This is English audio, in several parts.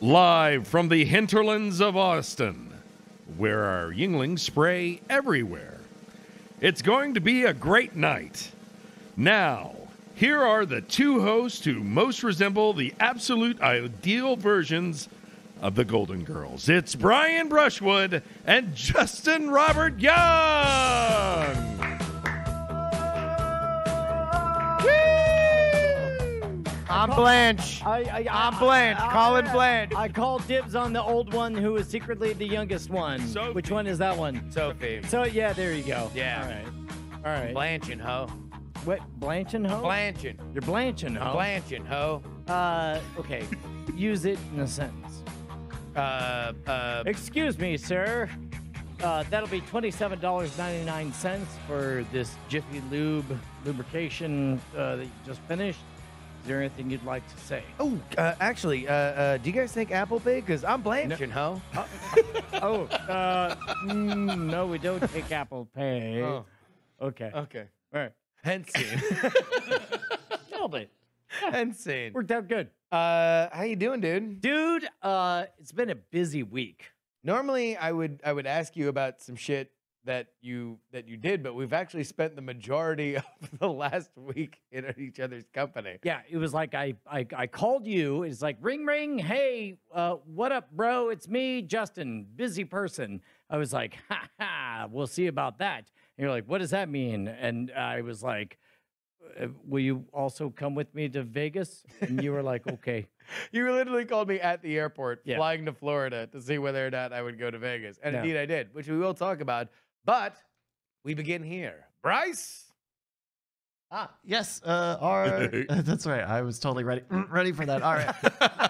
Live from the hinterlands of Austin, where our Yinglings spray everywhere. It's going to be a great night. Now, here are the two hosts who most resemble the absolute ideal versions of the Golden Girls. It's Brian Brushwood and Justin Robert Young. I'm Blanche. I, I, I'm Blanche. Colin Blanche. I call dibs on the old one who is secretly the youngest one. Sophie. Which one is that one? Sophie. So yeah, there you go. Yeah. All right. All right. Blanching, ho. What? Blanching ho? Blanching. You're blanching ho. Blanching, ho. Uh, okay. Use it in a sentence. Uh, uh, Excuse me, sir. Uh, that'll be twenty-seven dollars ninety-nine cents for this Jiffy Lube lubrication uh, that you just finished. Is there anything you'd like to say? oh, uh, actually, uh, uh, do you guys take Apple Pay? Because I'm blanching, ho. Oh, uh, mm, no, we don't take Apple Pay. Oh, Okay. okay. All right. Hence scene. Nailed it. Hence scene. Worked out good. Uh, how you doing, dude? Dude, uh, it's been a busy week. Normally, I would I would ask you about some shit that you that you did, but we've actually spent the majority of the last week in each other's company. Yeah, it was like I I, I called you. It's like ring ring. Hey, uh, what up, bro? It's me, Justin. Busy person. I was like, ha ha. We'll see about that. And you're like, what does that mean? And I was like, uh, will you also come with me to Vegas? And you were like, okay. You literally called me at the airport, Yeah. flying to Florida to see whether or not I would go to Vegas. And No. indeed I did, which we will talk about. But we begin here. Bryce? Ah, yes. Uh, our, that's right. I was totally ready, ready for that. All right.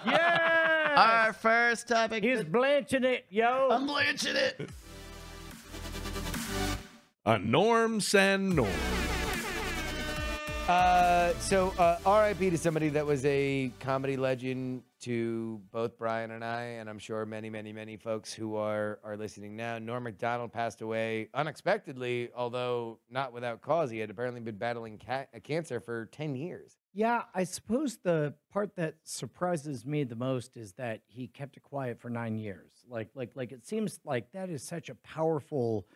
Yeah. our first topic. He's blanching it, yo. I'm blanching it. A Norm San Norm. Uh, so uh, RIP to somebody that was a comedy legend to both Brian and I, and I'm sure many, many, many folks who are are listening now. Norm Macdonald passed away unexpectedly, although not without cause. He had apparently been battling ca- uh, cancer for ten years. Yeah, I suppose the part that surprises me the most is that he kept it quiet for nine years. Like, like, like it seems like that is such a powerful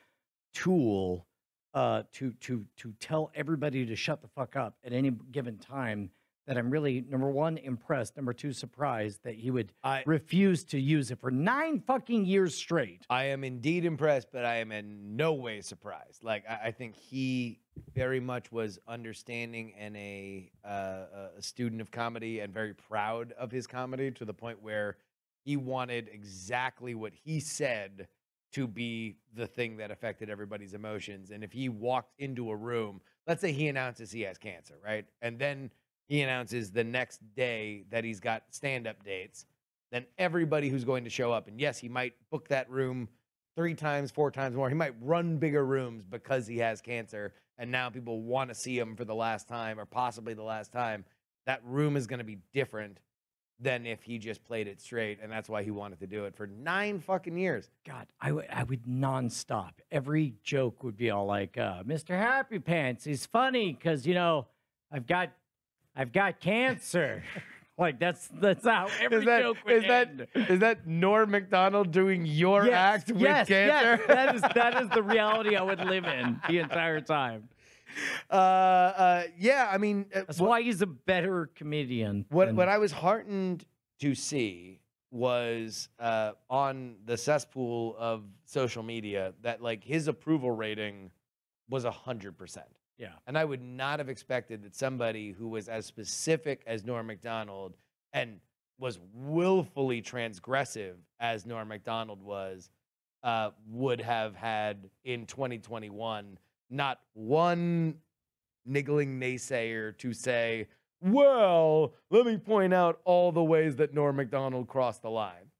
tool uh, to to to tell everybody to shut the fuck up at any given time. That I'm really number one impressed, number two surprised that he would I refuse to use it for nine fucking years straight. I am indeed impressed, but I am in no way surprised. Like I, I think he very much was understanding and a uh, a student of comedy and very proud of his comedy to the point where he wanted exactly what he said to be the thing that affected everybody's emotions. And if he walked into a room, let's say he announces he has cancer, right? And then he announces the next day that he's got stand up dates, then everybody who's going to show up, and yes, he might book that room three times, four times more. He might run bigger rooms because he has cancer, and now people want to see him for the last time or possibly the last time. That room is going to be different than if he just played it straight, and that's why he wanted to do it for nine fucking years. God, I would I would nonstop. Every joke would be all like, uh, "Mr. Happy Pants, he's funny because you know I've got I've got cancer." like that's that's how every is that, joke would is that end. is that Norm Macdonald doing your yes, act with yes, cancer? Yes, that is that is the reality I would live in the entire time. uh, uh, yeah, I mean, uh, That's what- why he's a better comedian. What than- what I was heartened to see was uh, on the cesspool of social media that like his approval rating was a hundred percent. yeah. And I would not have expected that somebody who was as specific as Norm Macdonald and was willfully transgressive as Norm Macdonald was, uh, would have had in 2021 not one niggling naysayer to say, well, let me point out all the ways that Norm Macdonald crossed the line.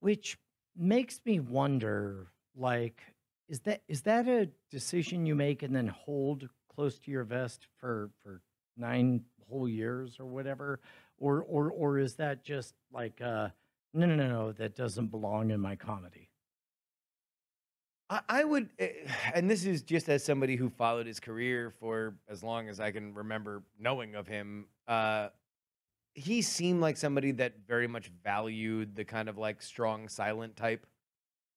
Which makes me wonder, like, is that is that a decision you make and then hold close to your vest for for nine whole years or whatever, or or or is that just like, uh, no no no no that doesn't belong in my comedy? I, would, eh, and this is just as somebody who followed his career for as long as I can remember knowing of him. Uh, he seemed like somebody that very much valued the kind of like strong silent type.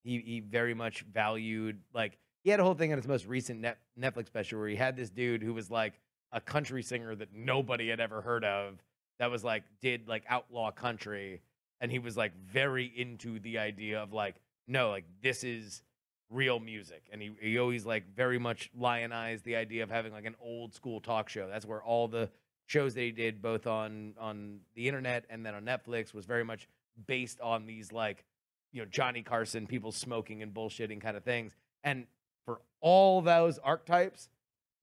He he very much valued like he had a whole thing on his most recent net, Netflix special where he had this dude who was like a country singer that nobody had ever heard of that was like did like outlaw country and he was like very into the idea of like no like this is real music. And he, he always like very much lionized the idea of having like an old school talk show. That's where all the shows that he did both on on the internet and then on netflix was very much based on these like you know johnny carson people smoking and bullshitting kind of things. And for all those archetypes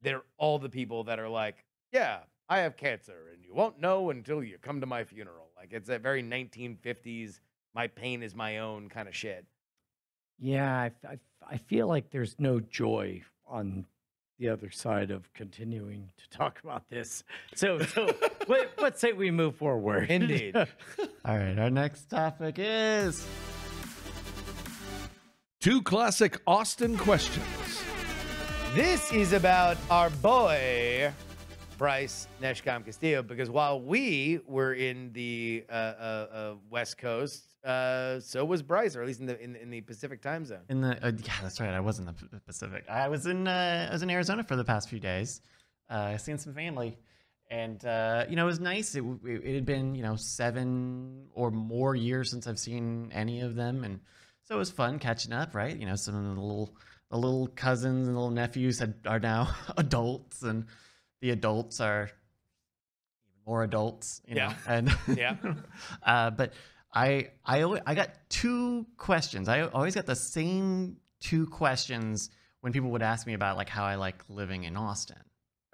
they're all the people that are like yeah i have cancer and you won't know until you come to my funeral. Like it's a very 1950s my pain is my own kind of shit. Yeah, I, I I feel like there's no joy on the other side of continuing to talk about this. So, so let, let's say we move forward. Indeed. All right, our next topic is Two classic Austin questions. This is about our boy Bryce Neshcom Castillo because while we were in the uh, uh, uh, West Coast, uh, so was Bryce, or at least in the in, in the Pacific time zone. in the uh, yeah, that's right. I was in the P- Pacific. I was in uh, I was in Arizona for the past few days, uh, seeing some family, and uh, you know it was nice. It, it it had been you know seven or more years since I've seen any of them, and so it was fun catching up. Right, you know some of the little the little cousins and little nephews had, are now adults, and the adults are even more adults. You know, Yeah. and Yeah. uh, but I I always, I got two questions. I always got the same two questions when people would ask me about like how I like living in Austin.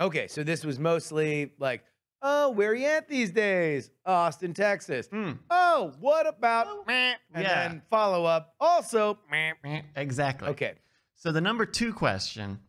Okay, so this was mostly like, oh, where are you at these days? Austin, Texas. Hmm. Oh, what about? meh? And yeah. then follow up. Also, meh. Exactly. okay. So the number two question.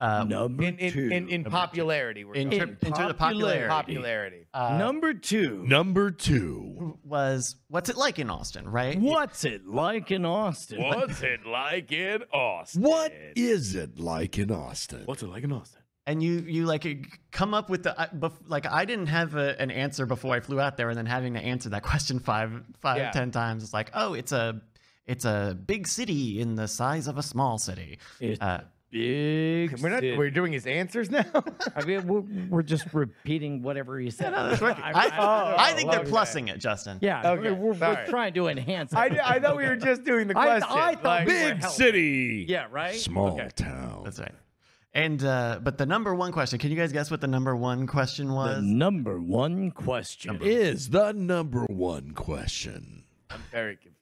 Uh, Number In in, two. in, in Number popularity, we're in, talking. ter- in terms of popularity, popularity. uh, Number two. Number two. was what's it like in Austin, right? What's it like in Austin? What's it like in Austin? What is it like in Austin? What's it like in Austin? and you you like come up with the I- like I didn't have a, an answer before I flew out there, and then having to answer that question five five Yeah. ten times. It's like, oh, it's a it's a big city in the size of a small city. It's Uh, big. We're not. city. We're doing his answers now. I mean, we're, we're just repeating whatever he said. No, that's right. I- I, I- I think they're okay. plussing it, Justin. yeah, Okay, we're, we're, we're trying to enhance. I, it. I thought we were just doing the I- question. I thought like- we were Big city. Yeah, right. Small Okay. town. That's right. And uh, but the number one question, can you guys guess what the number one question was? The was? number one question. Is the number one question. I'm very confused.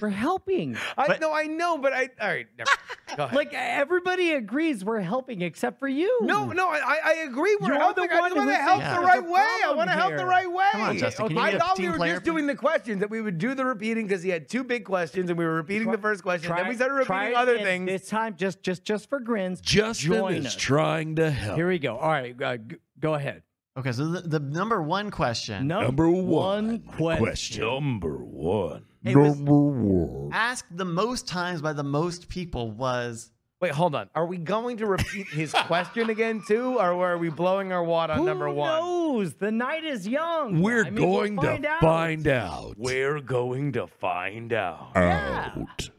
We're helping. I But- know, I know, but I. All right, never. Go ahead. Like everybody agrees we're helping except for you. no, no, I, I- I agree. We're You're helping. the I one just want to help thinks the right way. I want to help the right way. Come on, Justin, can you I be thought we were player, just doing the questions that we would do the repeating because he had two big questions and we were repeating the first question. then we started repeating it other again things. This time, just just just for grins. Justin Join is us. trying to help. Here we go. All right, uh, g- go ahead. Okay, so the, the number one question Number one question. question. Number one. It was Number one. asked the most times by the most people was Wait, hold on. Are we going to repeat his question again too, or are we blowing our wad on Who number one? knows? The night is young. We're I mean, we'll going find to out. find out. We're going to find out. Yeah. out.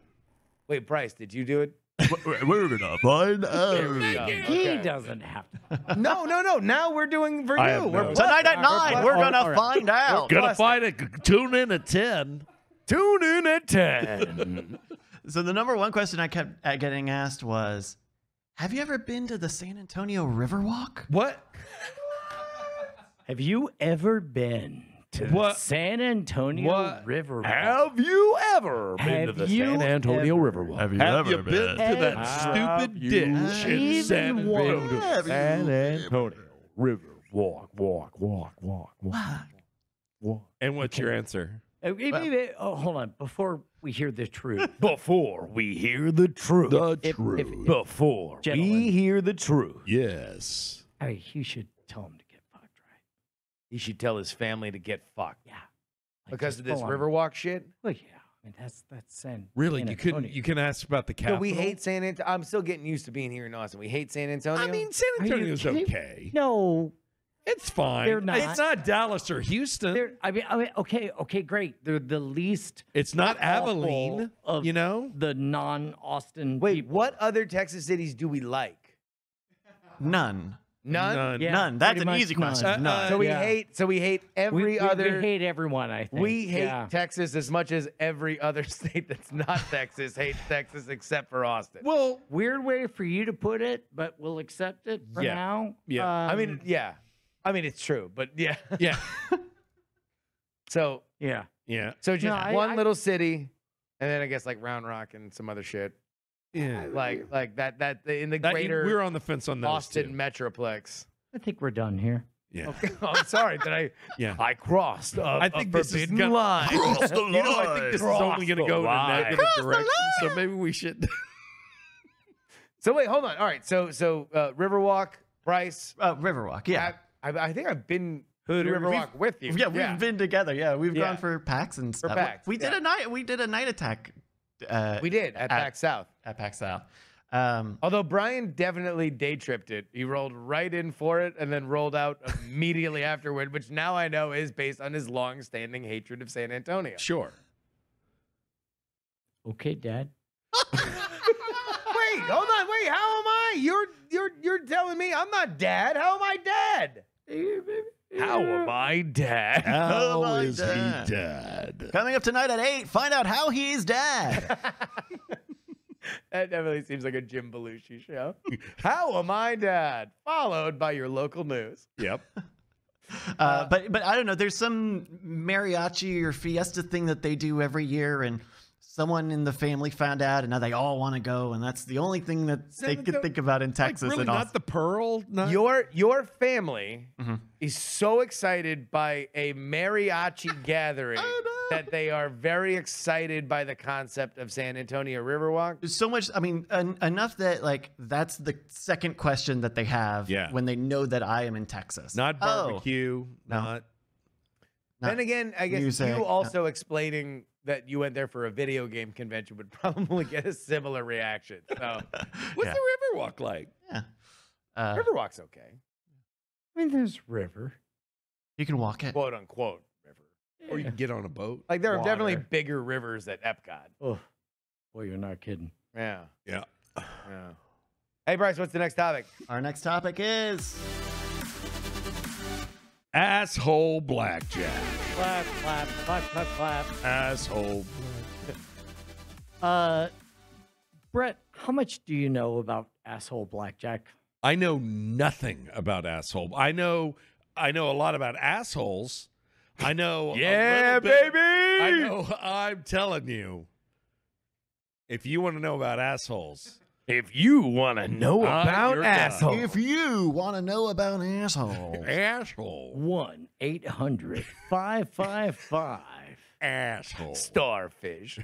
Wait, Bryce, did you do it? We're gonna find out. go. He doesn't have to. No, no, no. Now we're doing for I you. have We're no- plus- tonight at we're nine. We're gonna all right. find out. Gonna find it. Tune in at 10. Tune in at ten. So the number one question I kept getting asked was, "Have you ever been to the San Antonio Riverwalk?" what? Have you ever been to the San Antonio what River? Have you ever been to the San Antonio ever- Riverwalk? Have you Have ever you been been? to that stupid ditch in San Antonio? Have you San Antonio River walk, walk, walk, walk, walk, walk. And what's your answer? Uh, wait, wait, wait. Oh, hold on. Before we hear the truth, Before we hear the truth. The If- if- truth. if- Before Gentlemen. we hear the truth. yes. I, mean, you should tell him to get fucked, right? He should tell his family to get fucked Yeah. Like, because just of this full on- Riverwalk shit. Well, yeah. I mean, that's that's San. Really, San you couldn't. Antonio. You can ask about the So capital. we hate San Antonio. I'm still getting used to being here in Austin. We hate San Antonio. I mean, San Are you Antonio's kidding? okay. No, It's fine. They're not. It's not Dallas or Houston. They're, I mean, I mean, okay, okay, great. They're the least it's not awful Abilene. of You know. the non-Austin. Wait, people. what other Texas cities do we like? None. None. None. Yeah, None. That's an easy question. none. None. So we Yeah. hate. So we hate every we, we- other. We hate everyone. I think We hate Yeah. Texas as much as every other state that's not Texas hates Texas except for Austin. Well, Weird way for you to put it, but we'll accept it for Yeah. now. Yeah. I mean, Um, yeah. I mean, it's true, but yeah. yeah, So, yeah. yeah, so just No, I- one I- little city, and then I guess like Round Rock and some other shit, yeah. like like that that in the That- greater we're on the fence on those Austin two. metroplex. I think we're done here. Yeah, Okay, oh, I'm sorry that I yeah. I crossed. A, I think a this is forbidden gonna- line. Cross the You know, I think this is Cross only going to the go in a line. negative direction. So maybe we should. So wait, hold on. All right, so so uh, Riverwalk, Bryce. Uh, Riverwalk. Yeah. I, I, I think I've been to Hooters. Riverwalk with you. Yeah, we've been together. Yeah, we've Yeah. gone for PAX and stuff. PAX, we did yeah. a night. We did a night attack. Uh, we did at at- Back South. at PAX South. Um, Although Brian definitely day tripped it. He rolled right in for it and then rolled out immediately afterward, which now I know is based on his long standing hatred of San Antonio. Sure. Okay, Dad. Wait, hold on, wait, how am I? You're you're you're telling me I'm not dad. How am I dad? How am I dad? How my is dad. he dead? coming up tonight at eight. Find out how he's dead. That definitely seems like a Jim Belushi show. How am I dad? Followed by your local news. Yep. Uh, but but I don't know. There's some mariachi or fiesta thing that they do every year, and someone in the family found out, and now they all want to go, and that's the only thing that San they could Antonio- think about in Texas. like really and not Austin. the pearl. Not Your your family Mhm. is so excited by a mariachi gathering that they are very excited by the concept of San Antonio Riverwalk. There's so much. I mean, en- enough that like that's the second question that they have Yeah. when they know that I am in Texas. not Oh, barbecue. No. Not not then again, I guess music, you no. also explaining that you went there for a video game convention would probably get a similar reaction. So what's Yeah. the Riverwalk like? yeah. Uh, Riverwalk's okay, I mean, there's river. you can walk it. quote unquote river. Or you can get on a boat. Like there are definitely bigger rivers at Epcot. Oh, boy, you're not kidding. Yeah, Yeah. yeah. Hey Bryce, what's the next topic? Our next topic is Asshole blackjack. Clap, clap, clap, clap, clap. Asshole. Uh, Brett, how much do you know about asshole blackjack? I know nothing about asshole. I know I know a lot about assholes. I know a Yeah, little bit- baby. I know I'm telling you. If you want to know about assholes, If you want to know I'm about asshole, if you want to know about asshole. asshole, 1 800 555 asshole, starfish.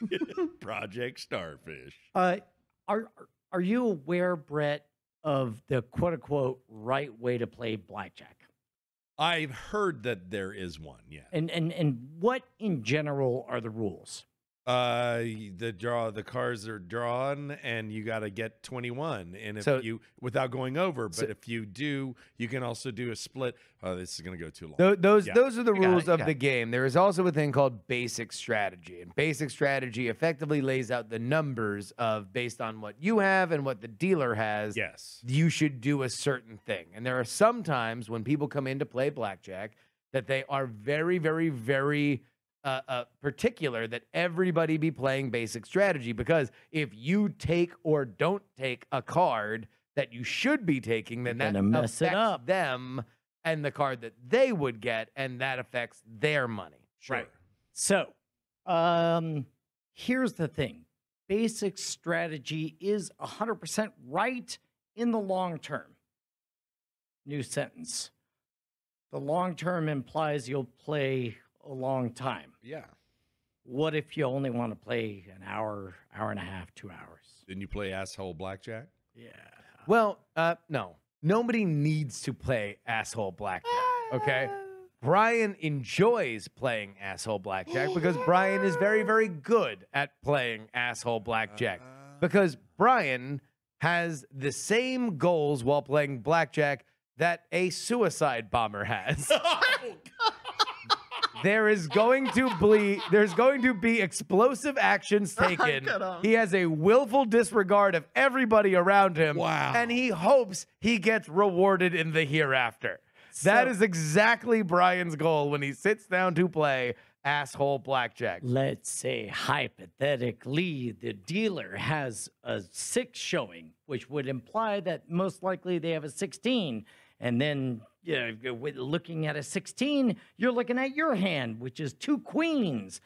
Project Starfish. Uh, are are you aware, Brett, of the quote unquote right way to play blackjack? I've heard that there is one. Yeah. And and and what in general are the rules? Uh, the draw, the cards are drawn, and you got to get twenty-one. And if So- you, without going over, but So- if you do, you can also do a split. Oh, this is going to go too long. Tho- those Yeah. those are the You rules it, of the it. game. There is also a thing called basic strategy, and basic strategy effectively lays out the numbers of based on what you have and what the dealer has. yes. you should do a certain thing. And there are some times when people come in to play blackjack that they are very, very, very uh, uh, particular that everybody be playing basic strategy because if you take or don't take a card that you should be taking, then You're that gonna mess it affects up. them and the card that they would get, and that affects their money. Sure. So, um, here's the thing: basic strategy is 100% right in the long term. New sentence. The long term implies you'll play a long time. Yeah. What if you only want to play an hour, hour and a half, two hours? Then you play asshole blackjack. Yeah. Well, uh, no, nobody needs to play asshole blackjack. Okay. Brian enjoys playing asshole blackjack because Brian is very, very good at playing asshole blackjack. Because Brian has the same goals while playing blackjack that a suicide bomber has. there is going to be there's going to be explosive actions taken. He has a willful disregard of everybody around him. Wow. And he hopes he gets rewarded in the hereafter. that So- is exactly Brian's goal when he sits down to play asshole blackjack. Let's say hypothetically the dealer has a six showing, which would imply that most likely they have a 16. And then uh, with looking at a 16, you're looking at your hand, which is two queens.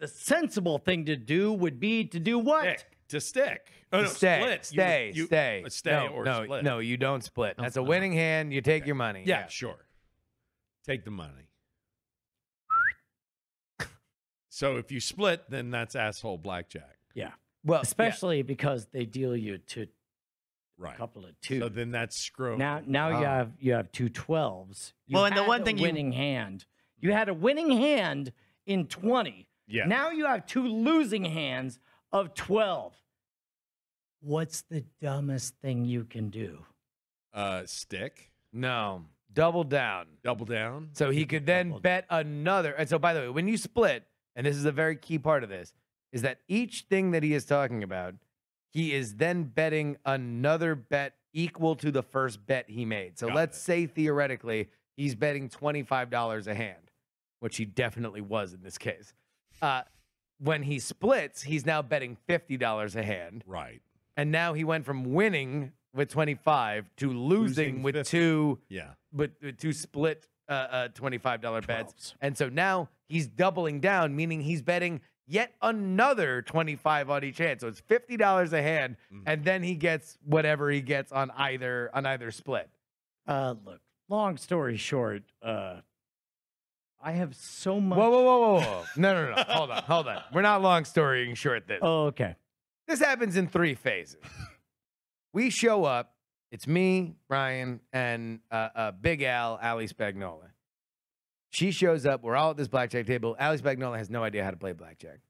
The sensible thing to do would be to do what? Stick. To stick. Oh, no, stay, split. You- stay, you- stay, uh, Stay no, or no, split. No, you don't split. That's a winning hand. You take your money. Yeah, sure. Take the money. so if you split, then that's asshole blackjack. Yeah. Well, yeah. Especially because they deal you to Right. a couple of two. So then that's screw. Now, now you Oh. have you have two twelves. You Well, and the one a thing you- winning hand. You had a winning hand in twenty. yeah. Now you have two losing hands of twelve. What's the dumbest thing you can do? uh, stick. no, double down. Double down. So he could then Double bet another. And so, by the way, when you split, and this is a very key part of this, is that each thing that he is talking about, he is then betting another bet equal to the first bet he made. So Got let's it. say theoretically he's betting $25 a hand, which he definitely was in this case. Uh, when he splits, he's now betting $50 a hand. Right. And now he went from winning with 25 to losing, Losing with 50. two Yeah. but with two split uh, uh, $25 bets. Twelves. And so now he's doubling down, meaning he's betting yet another 25 on each hand. So it's $50 a hand Mhm. and then he gets whatever he gets on either on either split. Uh, look. Long story short, uh, I have so much. Whoa, whoa, whoa, whoa, whoa. No, no, no. hold on, hold on. We're not long storying short this. Oh, okay. This happens in three phases. We show up. It's me, Brian, and uh, uh, Big Al, Ali Spagnola. She shows up. We're all at this blackjack table. Ali Spagnola has no idea how to play blackjack.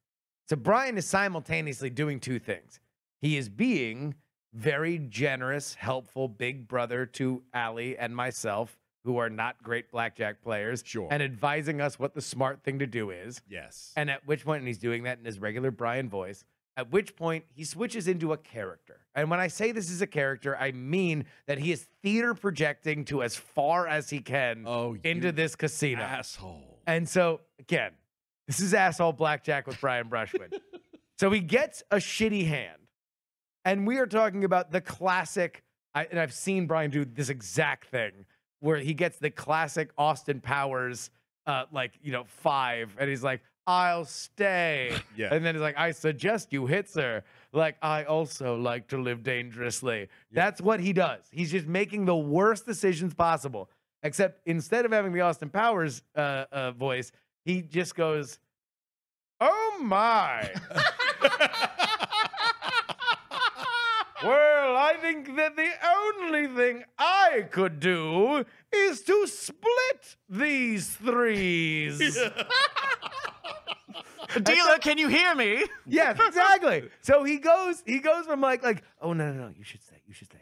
So Brian is simultaneously doing two things. He is being very generous, helpful big brother to Ali and myself, who are not great blackjack players, Sure. and advising us what the smart thing to do is. Yes. And at which point, and he's doing that in his regular Brian voice, at which point he switches into a character. And when I say this is a character, I mean that he is theater projecting to as far as he can oh, into this casino. asshole. And so, again, this is asshole blackjack with Brian Brushwood. so he gets a shitty hand. And we are talking about the classic, I, and I've seen Brian do this exact thing where he gets the classic Austin Powers, uh, like, you know, five, and he's like, I'll stay. Yeah. And then he's like, I suggest you hit, sir. Like, I also like to live dangerously. That's what he does. He's just making the worst decisions possible. Except instead of having the Austin Powers uh, uh, voice, he just goes, Oh my. well, I think that the only thing I could do is to split these threes. Dealer, can you hear me? yes, exactly. So he goes, he goes from like, like, oh no, no, no, you should stay, you should stay.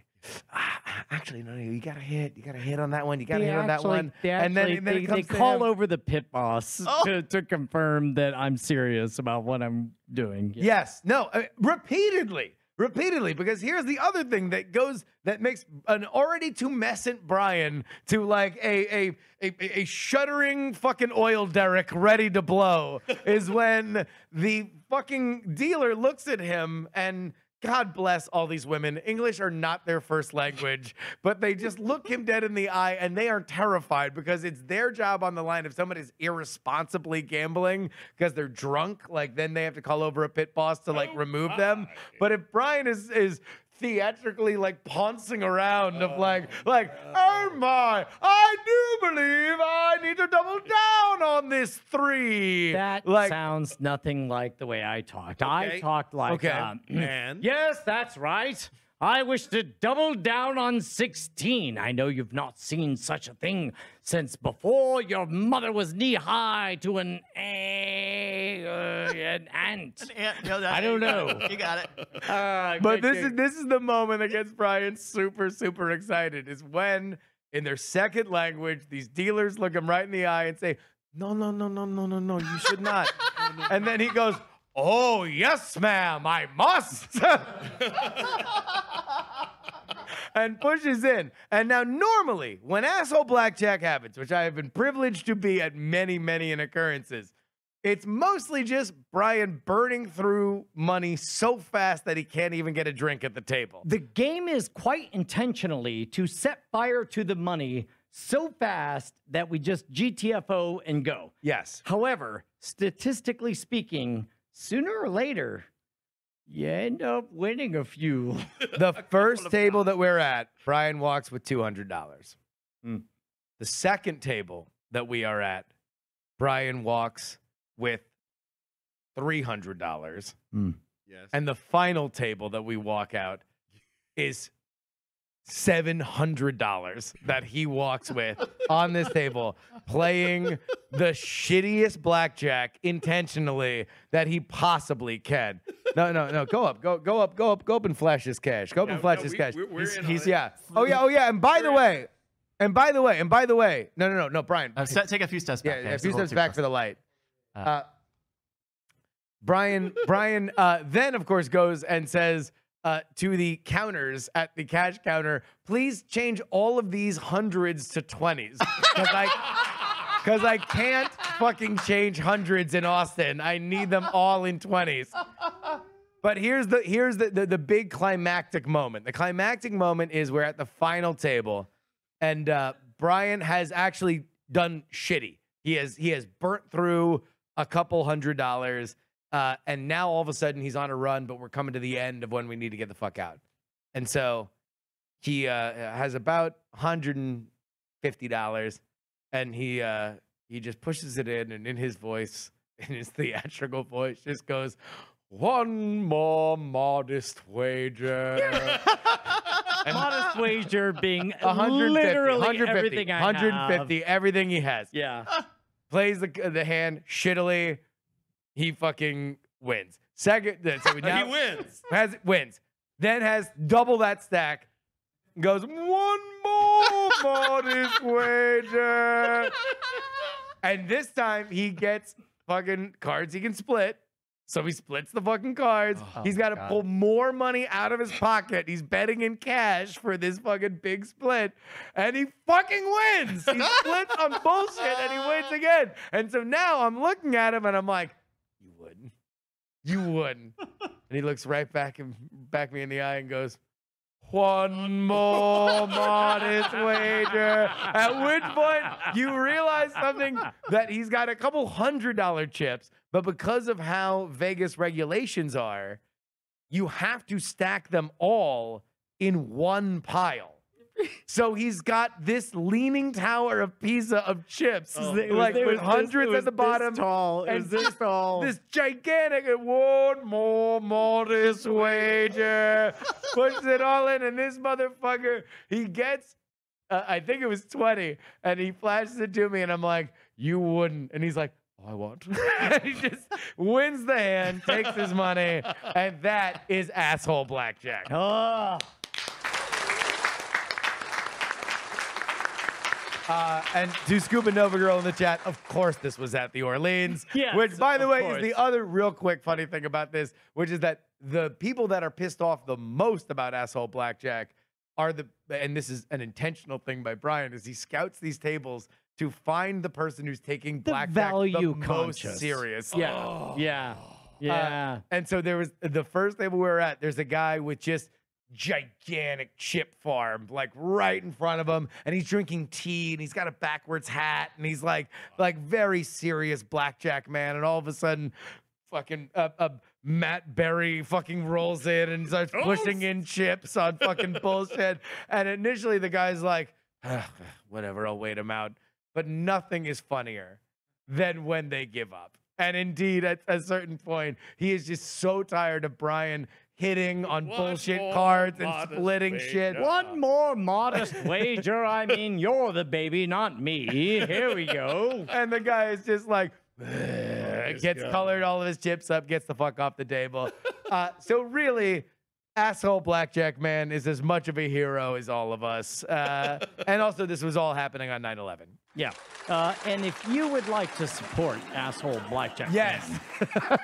Ah, actually, no, no, you gotta hit, you gotta hit on that one, you gotta They hit on that actually- one, They and then, actually- and then they, it comes they to call him. over the pit boss Oh. to, to confirm that I'm serious about what I'm doing. Yeah. Yes, no, uh, repeatedly, repeatedly, because here's the other thing that goes that makes an already too tumescent Brian to like a a a, a shuddering fucking oil derrick ready to blow is when the fucking dealer looks at him and. God bless all these women. English are not their first language, but they just look him dead in the eye and they are terrified because it's their job on the line. If someone is irresponsibly gambling because they're drunk, like then they have to call over a pit boss to like oh, remove them. But if Brian is is theatrically like pouncing around of like like oh my, I do believe I need to double down on this three. That like sounds nothing like the way I talked. I talked like, Okay. um, And yes, that's right. I wish to double down on 16. I know you've not seen such a thing since before your mother was knee high to an egg. uh, an ant. Yeah, no, that- I don't know. You got it. Uh, But this is this is the moment that gets Brian super super excited. Is when in their second language, these dealers look him right in the eye and say, "No, no, no, no, no, no, no, you should not." and then he goes, "Oh yes, ma'am, I must." and pushes in. And now, normally, when asshole blackjack happens, which I have been privileged to be at many, many an occurrences, it's mostly just Brian burning through money so fast that he can't even get a drink at the table. The game is quite intentionally to set fire to the money so fast that we just GTFO and go. Yes. However, statistically speaking, sooner or later, you end up winning a few. The first table that we're at, Brian walks with $200. Hmm. The second table that we are at, Brian walks with $300. Yes. And the final table that we walk out is $700 that he walks with on this table, playing the shittiest blackjack intentionally that he possibly can. No, no, no. Go up, go, go up, go up, go up and flash his cash. Go up and flash his cash. We're, in He's on it. yeah. Oh yeah, oh yeah. And by the way, and by the way, and by the way, no, no, no, no, Brian. Uh, step- take a few steps Yeah, back. yeah, there. a few steps back for the light. Uh, Uh, Brian, Brian uh, then of course goes and says uh, to the counters at the cash counter, please change all of these hundreds to twenties because I because I can't fucking change hundreds in Austin. I need them all in twenties. But here's the here's the, the the big climactic moment. The climactic moment is we're at the final table, and uh, Brian has actually done shitty. He has he has burnt through a couple hundred dollars, uh, and now all of a sudden he's on a run. But we're coming to the end of when we need to get the fuck out, and so he uh, has about hundred and fifty dollars, and he uh, he just pushes it in, and in his voice, in his theatrical voice, just goes. One more modest wager. And Modest wager being 150, literally 150, everything I 150, have. everything he has. Yeah. Plays the the hand shittily. He fucking wins. Second, so now he wins. has wins. Then has double that stack. Goes one more modest wager. And this time he gets fucking cards he can split. So he splits the fucking cards. Oh, He's got to pull more money out of his pocket. He's betting in cash for this fucking big split. And he fucking wins. He splits on bullshit and he wins again. And so now I'm looking at him and I'm like. You wouldn't. And he looks right back and back me in the eye and goes, one more modest wager. At which point you realize something that he's got a couple hundred dollar chips, but because of how Vegas regulations are, you have to stack them all in one pile. So he's got this leaning tower of Pisa of chips, Oh, like with hundreds at the bottom, tall. and this tall. This gigantic one more modest wager. Pushes it all in, and this motherfucker, he gets, uh, I think it was 20, and he flashes it to me, and I'm like, you wouldn't. And he's like, oh, I won't. he just wins the hand, takes his money, and that is asshole blackjack. Oh, Uh, and to Scuba Nova Girl in the chat, of course, this was at the Orleans. Yes, Which, by the way, course. is the other real quick funny thing about this, which is that the people that are pissed off the most about asshole blackjack are the, and this is an intentional thing by Brian, is he scouts these tables to find the person who's taking the blackjack value the most conscious. serious. Yeah. Yeah. Yeah. And so there was the first table we were at, there's a guy with just gigantic chip farm, like right in front of him, and he's drinking tea and he's got a backwards hat and he's like like very serious blackjack man, and all of a sudden fucking uh, uh, Matt Berry fucking rolls in and starts pushing in chips on fucking bullshit. And initially the guy's like, "Ah, whatever, I'll wait him out. But nothing is funnier than when they give up. And indeed, at a certain point, he is just so tired of Brian hitting on One bullshit more cards and modest splitting wager. shit. One more modest wager. I mean, you're the baby, not me. Here we go. And the guy is just like, "Ugh." gets colored all of his chips up, gets the fuck off the table. uh, so really, asshole blackjack man is as much of a hero as all of us. Uh, and also, this was all happening on 9/11. Yeah. Uh, and if you would like to support asshole blackjack, Yes. Man,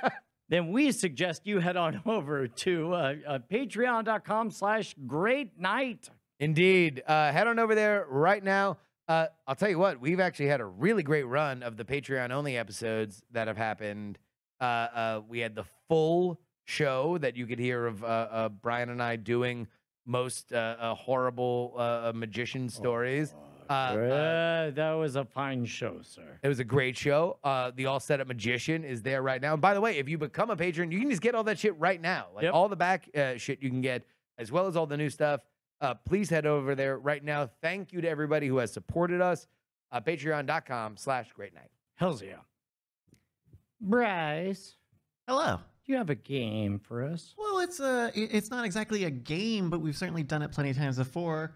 then we suggest you head on over to uh, uh, patreon.com slash great night. Indeed. Uh, head on over there right now. Uh, I'll tell you what, we've actually had a really great run of the Patreon only episodes that have happened. Uh, uh, we had the full show that you could hear of uh, uh, Brian and I doing most uh, uh, horrible magician stories. Uh, uh, Uh, that was a fine show, sir. it was a great show. Uh, the All Set Up Magician is there right now. And by the way, if you become a patron, you can just get all that shit right now. Like Yep. all the back uh, shit you can get, as well as all the new stuff. Uh, please head over there right now. Thank you to everybody who has supported us. Uh, Patreon.com slash great night. Hells yeah. Bryce, Hello. do you have a game for us? Well, it's uh, it- it's not exactly a game, but we've certainly done it plenty of times before.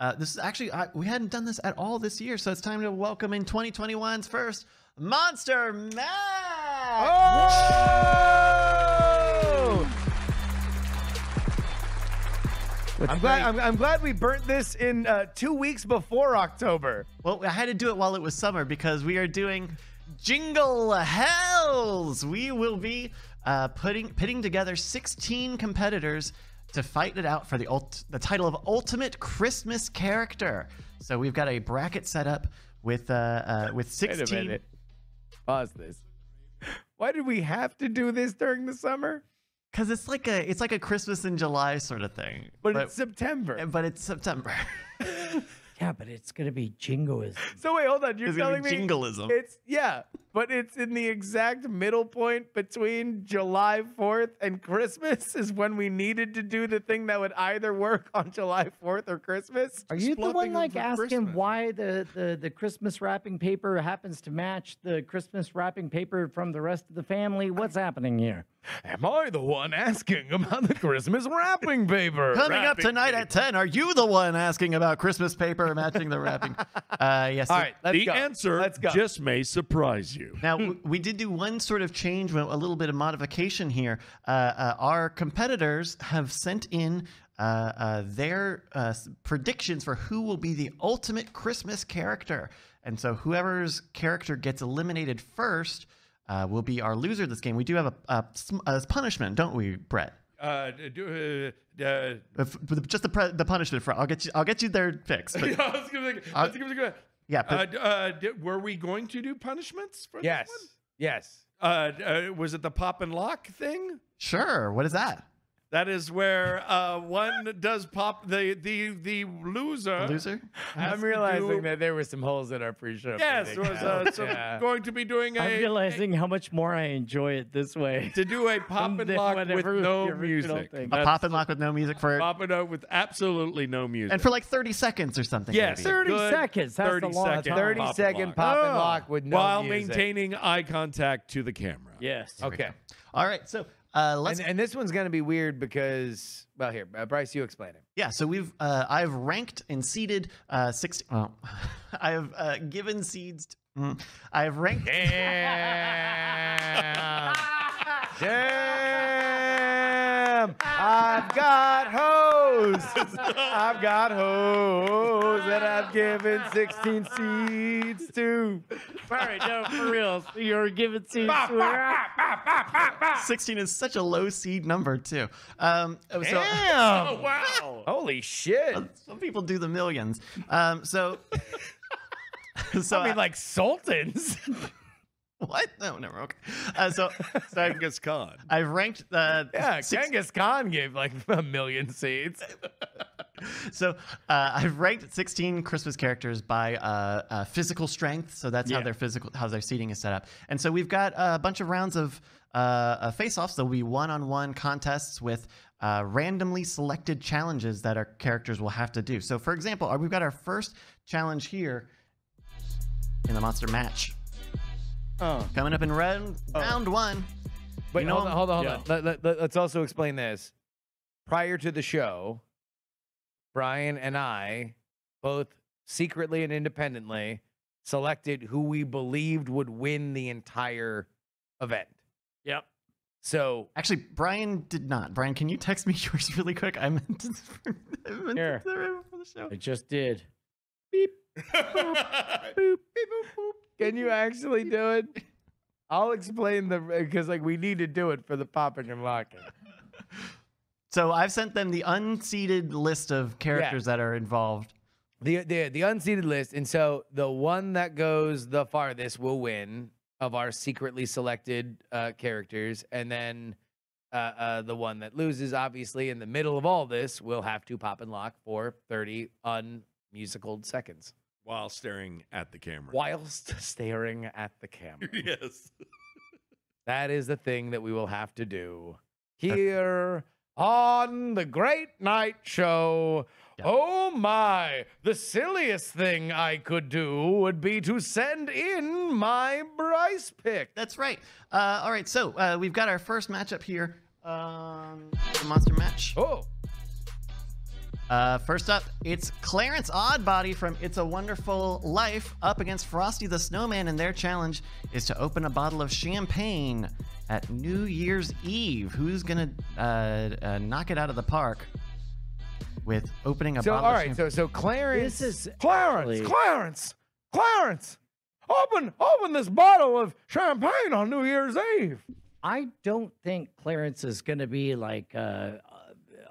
Uh, this is actually I, we hadn't done this at all this year, so it's time to welcome in 2021's first Monster Match. Oh! I'm glad, I'm, I'm glad we burnt this in uh, two weeks before October. Well, I had to do it while it was summer because we are doing Jingle Hells. We will be uh, putting pitting together 16 competitors to fight it out for the ult- the title of Ultimate Christmas Character. So we've got a bracket set up with uh, uh with 16. Wait a minute. Pause this. Why did we have to do this during the summer? Because it's like a it's like a Christmas in July sort of thing. But, it's September. but it's September. Yeah, but it's going to be jingoism. So wait, hold on. You're It's telling be me jingleism. it's yeah, but it's in the exact middle point between July 4th and Christmas is when we needed to do the thing that would either work on July 4th or Christmas. Are you the one like asking Christmas. why the, the, the Christmas wrapping paper happens to match the Christmas wrapping paper from the rest of the family? What's happening here? Am I the one asking about the Christmas wrapping paper? Coming up Wrapping tonight at 10, are you the one asking about Christmas paper matching the wrapping? Uh, yes. All right. let's the go. answer Let's go. just may surprise you. Now, w- we did do one sort of change, a little bit of modification here. Uh, uh, our competitors have sent in uh, uh, their uh, predictions for who will be the ultimate Christmas character. And so, whoever's character gets eliminated first uh, will be our loser this game. We do have a, a, a punishment, don't we, Brett? Uh, do, uh, uh, If- Just the, pre- the punishment for I'll get you. I'll get you their fix. But, I was gonna, I was gonna, yeah, uh, but d- uh, d- were we going to do punishments for Yes. this Yes. one? Uh, uh, was it the pop and lock thing? sure. What is that? That is where uh, one does pop the the the loser. The loser? I'm realizing do- that there were some holes in our pre-show. Yes, meeting. was uh, so Yeah. going to be doing a I'm realizing how much more I enjoy it this way. to do a pop and lock with no music. thing. A pop and lock with no music for Pop and lock with absolutely no music. and for like 30 seconds or something. Yes, maybe. 30 good seconds, that's 30 the long second time. 30 pop and second lock. pop and Oh. lock with no while music. maintaining eye contact to the camera. Yes. Okay. All right, so uh, let's And, and this one's going to be weird because, well, here, uh, Bryce, you explain it. yeah. So we've uh, I've ranked and seeded uh, six. Well, I have uh, given seeds. t- mm, I have ranked. Damn. Damn. I've got hose. I've got hose that I've given 16 seeds to. All right, no, for real. You're giving seats to 16 is such a low seed number too. Um, so Damn. wow. Holy shit. some people do the millions. Um, so. so I mean, like sultans. what? No, never. Okay. Uh, so, so I've, Genghis Khan. I've ranked the Yeah, six- Genghis Khan gave like a million seeds. So uh, I've ranked 16 Christmas characters by uh, uh, physical strength. So that's how their physical, how their seating is set up. And so we've got a bunch of rounds of uh, uh, face-offs. There'll be one-on-one contests with uh, randomly selected challenges that our characters will have to do. So, for example, we've got our first challenge here in the monster match Oh. coming up in round oh. round one. Wait, You know hold on, hold on, hold Yeah. on. Let, let, let, us also explain this. Prior to the show, Brian and I both secretly and independently selected who we believed would win the entire event. Yep. So Actually, Brian did not. Brian, can you text me yours really quick? I meant to. I meant Here. to right before the show. I just did. can you actually do it? I'll explain the because like we need to do it for the popping and locking. So I've sent them the unseeded list of characters that are involved. The the the unseated list, and so the one that goes the farthest will win of our secretly selected uh, characters, and then uh, uh, the one that loses, obviously, in the middle of all this, will have to pop and lock for thirty unmusicaled seconds While staring at the camera. whilst staring at the camera. yes. That is the thing that we will have to do here on the Great Night Show. Yeah. Oh my, the silliest thing I could do would be to send in my Bryce pick. That's right. Uh, all right, so uh, we've got our first matchup here. Um, the monster match. Oh, Uh, first up, it's Clarence Odbody from It's a Wonderful Life up against Frosty the Snowman, and their challenge is to open a bottle of champagne at New Year's Eve. Who's gonna uh, uh, knock it out of the park with opening a so bottle all of right, champagne? so so Clarence, This is Clarence, actually- Clarence, Clarence, open open this bottle of champagne on New Year's Eve. I don't think Clarence is going to be like uh,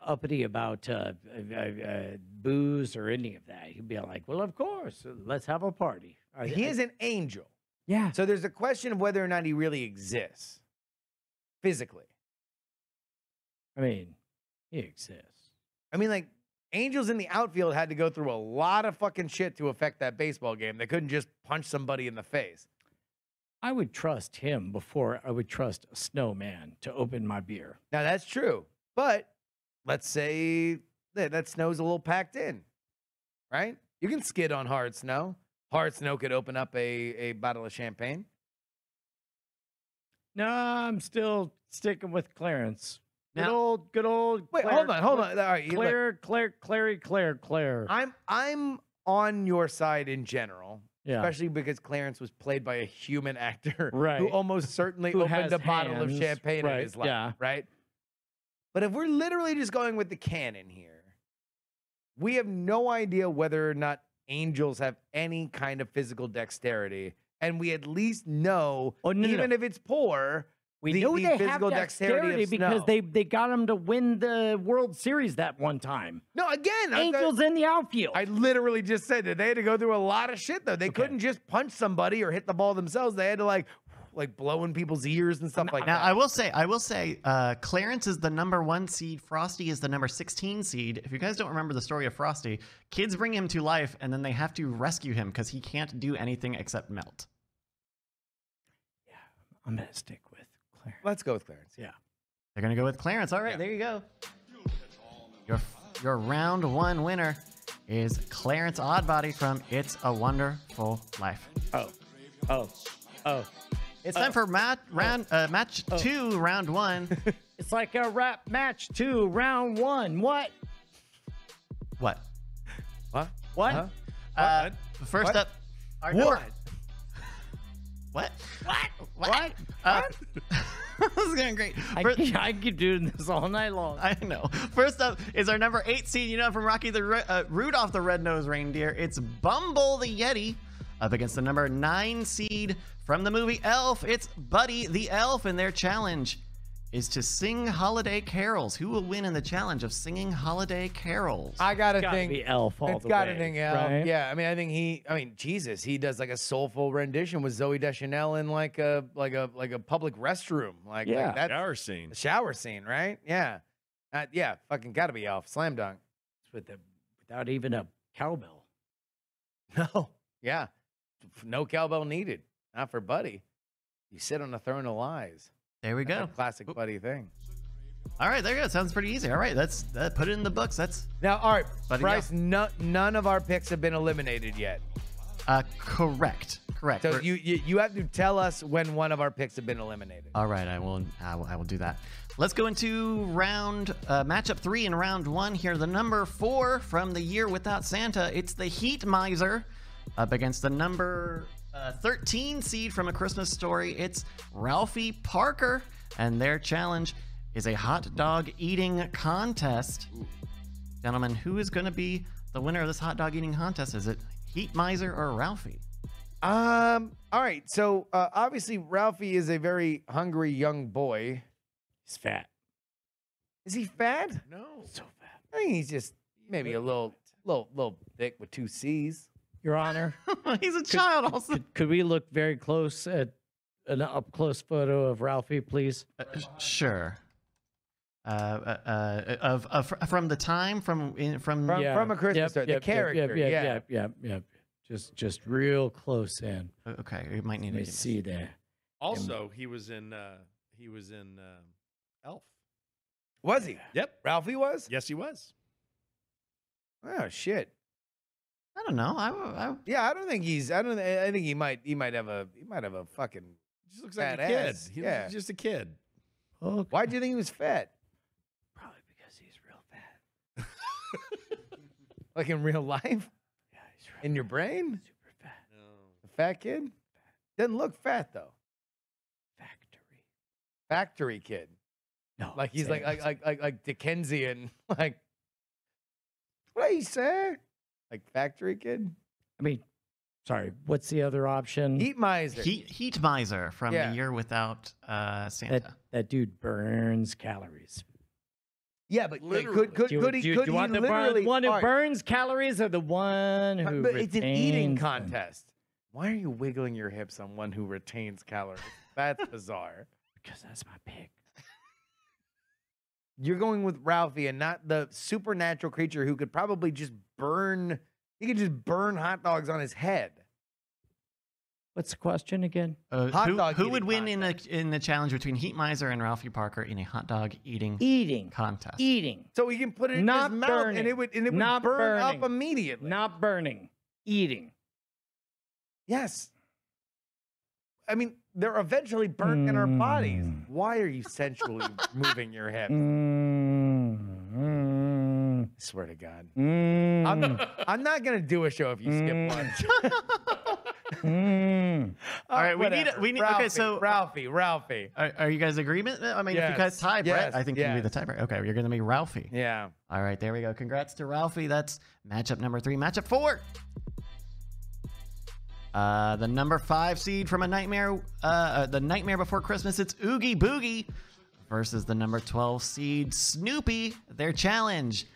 uppity about uh, uh, uh, booze or any of that. He'd be like, "Well, of course, let's have a party." I- He I- is an angel. yeah. So there's a question of whether or not he really exists physically. I mean, he exists. I mean, like angels in the outfield had to go through a lot of fucking shit to affect that baseball game. They couldn't just punch somebody in the face. I would trust him before I would trust a snowman to open my beer. Now that's true, but let's say that that snow's a little packed in, right? You can skid on hard snow. Hard snow could open up a, a bottle of champagne. No, I'm still sticking with Clarence. Good old, good old. Wait, Claire- hold on, hold on. All right, you- look, Claire, Claire, Clary, Claire, Claire. I'm I'm on your side in general, yeah. especially because Clarence was played by a human actor Right. who almost certainly Who opened a bottle of hands, champagne in his life, yeah. right? But if we're literally just going with the canon here, we have no idea whether or not angels have any kind of physical dexterity, and we at least know, Oh, no, even no. if it's poor, We the- know the they have physical dexterity dexterity because they they got them to win the World Series that one time. no, again, I- I- Angels in the outfield. I literally just said that they had to go through a lot of shit though. They Okay. couldn't just punch somebody or hit the ball themselves. They had to like like blowing people's ears and stuff like that. Now, that. I will say, I will say, uh, Clarence is the number one seed. Frosty is the number 16 seed. If you guys don't remember the story of Frosty, kids bring him to life and then they have to rescue him because he can't do anything except melt. Yeah, I'm gonna stick with Clarence. Let's go with Clarence. Yeah. They're gonna go with Clarence. All right, Yeah. there you go. Your your round one winner is Clarence Odbody from It's a Wonderful Life. Oh, oh, oh. It's time for mat, round uh, match two, round one. It's like a rap match two, round one. What? what? What? What? Huh? Uh, first What? up, our What? number- What? What? What? Uh, this is going great. I, First- keep, I keep doing this all night long. I know. First up is our number eight seed. You know from Rocky the Re- uh, Rudolph the Red-Nosed Reindeer. It's Bumble the Yeti up against the number nine seed from the movie Elf. It's Buddy the Elf, and their challenge is to sing holiday carols. Who will win in the challenge of singing holiday carols? I gotta Gotta think be Elf all it's the gotta way, think Elf. right? Yeah, I mean, I think he. I mean, Jesus, he does like a soulful rendition with Zooey Deschanel in like a like a like a public restroom, like, Yeah. like that's Shower scene. a shower scene, right? Yeah, uh, yeah, fucking gotta be Elf. Slam dunk. With the, without even a cowbell. No, yeah, no cowbell needed. Not for Buddy. You sit on the throne of lies. there we That's go. a classic Buddy thing. All right, there you go. Sounds pretty easy. All right, let's uh, put it in the books. That's Now, all right, Buddy Bryce. No, none of our picks have been eliminated yet. uh, correct. Correct. So you, you you have to tell us when one of our picks have been eliminated. All right, I will, I will. I will do that. Let's go into round uh, matchup three in round one here. The number four from the year without Santa. It's the Heat Miser up against the number Uh, 13 seed from A Christmas Story. It's Ralphie Parker, and their challenge is a hot dog eating contest. Gentlemen, who is going to be the winner of this hot dog eating contest? Is it Heat Miser or Ralphie? Um. All right. So uh, obviously Ralphie is a very hungry young boy. He's fat. Is he fat? No. So fat. I think he's just maybe a little, little, little thick with two C's. Your Honor, He's a child, also. could, could we look very close at an up close photo of Ralphie, please? Uh, sure. Uh, uh, uh, of, of from the time from in, from, From- from a Christmas yep, Story, the yep, yep, character, Yep, yeah. yep, yep, yep. Just, just real close in. Okay, you might need Let to me see there. Also, he was in. Uh, he was in uh, Elf. Was he? Yep. Ralphie was? Yes, he was. Oh shit. I don't know. I, I Yeah, I don't think he's. I don't. I think he might. He might have a. He might have a fucking. He just looks like a kid. ass, He yeah. was just a kid. Okay. Why do you think he was fat? Probably because he's real fat. Like in real life? Yeah, he's real In your brain? super fat. No. A fat kid? Doesn't look fat though. Factory. Factory kid. No, Like he's like it. like like like like Dickensian. Like what you say? Like factory kid? I mean, sorry. What's the other option? Heat miser. heat heat miser from Yeah. the year without uh, Santa. that that dude burns calories. yeah, but like, Literally. could could do you, could he do could do you he want the one who All right, burns calories or the one who? But it's an eating them? contest. Why are you wiggling your hips on one who retains calories? That's bizarre. because that's my pick. You're going with Ralphie and not the supernatural creature who could probably just burn. He could just burn hot dogs on his head. What's the question again? Uh, hot who dog who would win in a in the challenge between Heat Miser and Ralphie Parker in a hot dog eating Eating. contest? Eating. So he can put it Not in his mouth and it would and it would Not burn up immediately. Not burning. Eating. Yes. I mean, they're eventually burnt in our bodies. Mm. Why are you sensually moving your hips? Mm, mm, I swear to God. mm, I'm, I'm not gonna do a show if you skip Mm. lunch. mm. All right, we need- we need- okay, so- Ralphie, Ralphie. Are, are you guys agreement? I mean, if you guys Yes, tie Brett, I think you can be the yes. tiebreaker. Okay, you're going to be Ralphie. Yeah. All right, there we go. Congrats to Ralphie. That's matchup number three. Matchup four. Uh, the number five seed from a nightmare, uh, uh, the Nightmare Before Christmas. It's Oogie Boogie versus the number twelve seed Snoopy. Their challenge: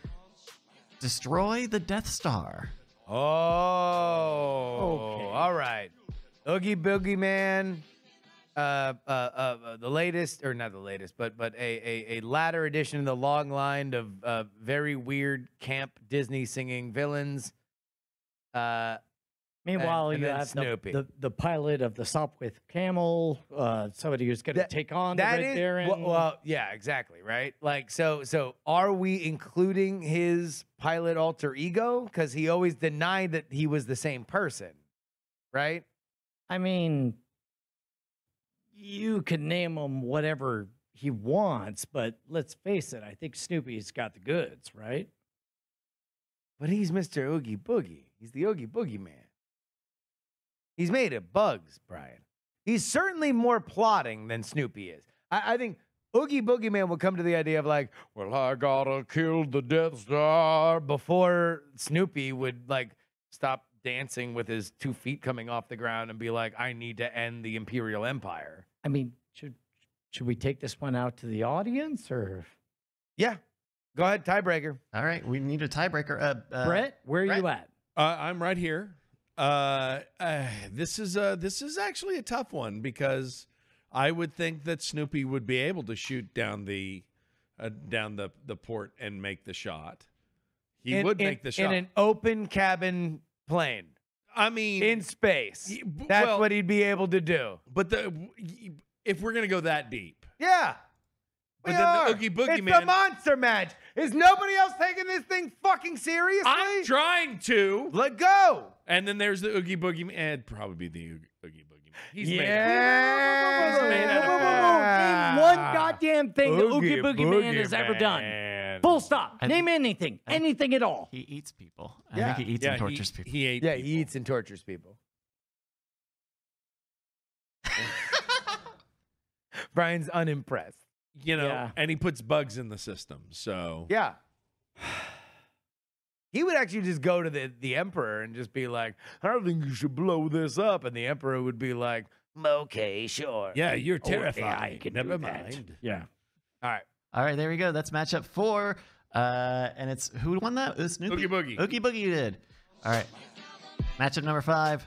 destroy the Death Star. Oh. Okay. All right. Oogie Boogie Man. Uh, uh, uh, uh, the latest, or not the latest, but but a, a, a latter edition in the long line of uh, very weird camp Disney singing villains. Uh, Meanwhile, and you have the, Snoopy. the the pilot of the Sopwith Camel, uh, somebody who's going to take on that the Red is Baron. well, well, yeah, exactly, right? Like, so, so are we including his pilot alter ego? Because he always denied that he was the same person, right? I mean, you can name him whatever he wants, but let's face it, I think Snoopy's got the goods, right? But he's Mr. Oogie Boogie. He's the Oogie Boogie man. He's made of bugs, Brian. He's certainly more plotting than Snoopy is. I, I think Oogie Boogie Man would come to the idea of like, well, I gotta kill the Death Star before Snoopy would like stop dancing with his two feet coming off the ground and be like, I need to end the Imperial Empire. I mean, should should we take this one out to the audience or Yeah. Go ahead, tiebreaker. All right, we need a tiebreaker. Uh, uh, Brett? Where are you at? Uh, I'm right here. Uh, uh, this is uh, this is actually a tough one because I would think that Snoopy would be able to shoot down the uh, down the the port and make the shot. He In- would in- make the shot. in an open cabin plane I mean, in space. b- That's well, what he'd be able to do. But the if we're gonna go that deep, Yeah but are. the Oogie Boogie it's Man. It's a monster match. Is nobody else taking this thing fucking seriously? I'm trying to. Let go. And then there's the Oogie Boogie Man. It'd probably be the Oogie, Boogie Man. He's yeah. made. Name one goddamn thing Oogie the Oogie Boogie, Boogie Man has ever done. Full stop. Name anything. Anything at all. He eats people. I think he eats yeah, and tortures he, people. He yeah, people. he eats and tortures people. Brian's unimpressed you know, Yeah. and he puts bugs in the system. So Yeah. He would actually just go to the, the emperor and just be like, I don't think you should blow this up. And the emperor would be like, okay, sure. yeah, you're Okay, I terrifying. can Never do that. mind. Yeah. All right. All right, there we go. That's matchup four. Uh, and it's who won that? It was Snoopy. Oogie Boogie. Oogie Boogie did. All right. Matchup number five.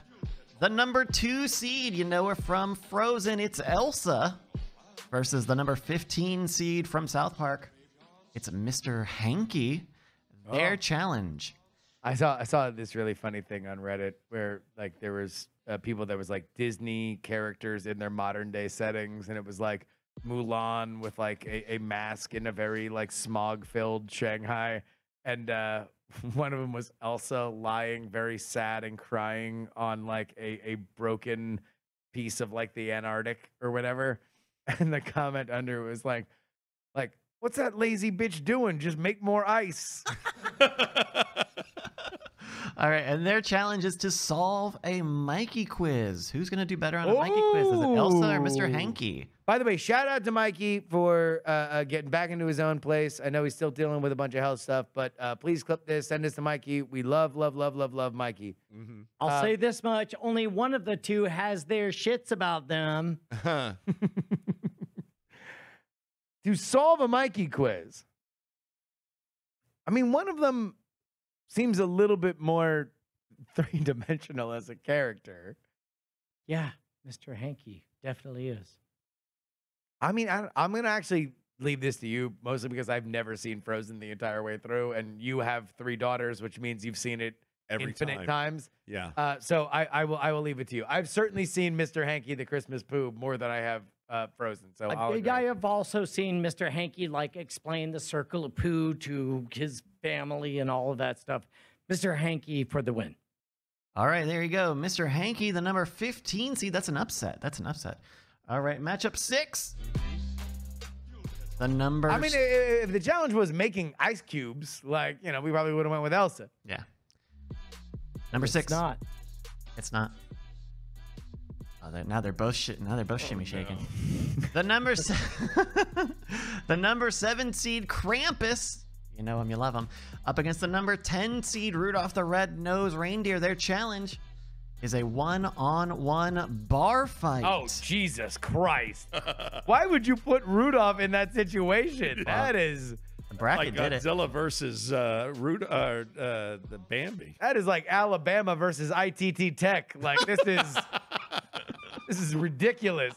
The number two seed, you know her from Frozen. It's Elsa versus the number 15 seed from South Park. It's Mr. Hanky. Their Oh. challenge. I saw I saw this really funny thing on Reddit where like there was uh, people that was like Disney characters in their modern day settings, and it was like Mulan with like a, a mask in a very like smog filled Shanghai, and uh, one of them was Elsa lying very sad and crying on like a a broken piece of like the Antarctic or whatever, and the comment under was like like. What's that lazy bitch doing? Just make more ice. All right, and their challenge is to solve a Mikey quiz. Who's going to do better on a Mikey quiz? Is it Elsa or Mr. Hanky? By the way, shout out to Mikey for uh, uh, getting back into his own place. I know he's still dealing with a bunch of health stuff, but uh, please clip this, send this to Mikey. We love, love, love, love, love Mikey. Mhm. I'll Uh, say this much: only one of the two has their shits about them. Huh. To solve a Mikey quiz, I mean, one of them seems a little bit more three dimensional as a character. Yeah, Mr. Hanky definitely is. I mean, I, I'm going to actually leave this to you, mostly because I've never seen Frozen the entire way through, and you have three daughters, which means you've seen it Every infinite time. times. Yeah. Uh, so I, I will I will leave it to you. I've certainly seen Mr. Hanky the Christmas Pooh more than I have uh, Frozen. So I'll I, have also seen Mr. Hanky like explain the circle of poo to his family and all of that stuff. Mr. Hanky for the win. All right, there you go. Mr. Hanky, the number 15 seed. That's an upset. That's an upset. All right, matchup six. The number. I mean, i- i- if the challenge was making ice cubes, like you know, we probably would have went with Elsa. yeah. Number It's six. not. It's not. Oh, they're, now they're both shi- now they're both shimmy shaking. The number se- the number seven seed Krampus, you know him, you love him, up against the number ten seed Rudolph the Red-Nosed Reindeer. Their challenge is a one-on-one bar fight. Oh Jesus Christ! Why would you put Rudolph in that situation? That is the bracket Like did it. Godzilla versus uh, Root, uh, uh, the Bambi. that is like Alabama versus ITT Tech. Like this is this is ridiculous.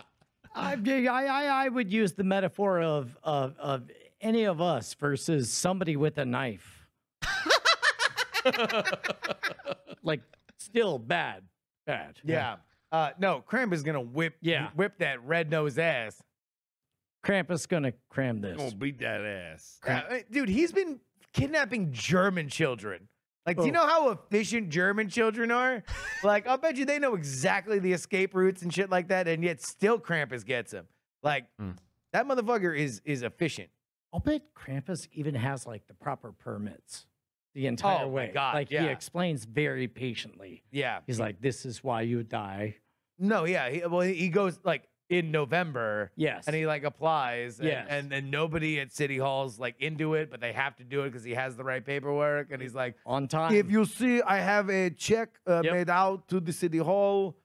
I, I, I, would use the metaphor of, of, of any of us versus somebody with a knife. like, still bad. Bad. Yeah. Uh, no, Krampus is gonna whip Yeah. whip that red nose ass. Krampus is gonna cram this. Gonna beat that ass. Yeah, uh, dude, he's been kidnapping German children. Like, do you Oh. know how efficient German children are? like, I'll bet you they know exactly the escape routes and shit like that, and yet still Krampus gets them. Like, Mm. that motherfucker is is efficient. I'll bet Krampus even has like the proper permits the entire Oh my way. God, like yeah. he explains very patiently. Yeah. He's like, "This is why you die." No, yeah. He, well, he goes like in November. Yes. And he like applies, and, Yes. and then nobody at City Hall's like into it, but they have to do it because he has the right paperwork. And he's like, on time. If you see, I have a check uh, Yep. made out to the city hall.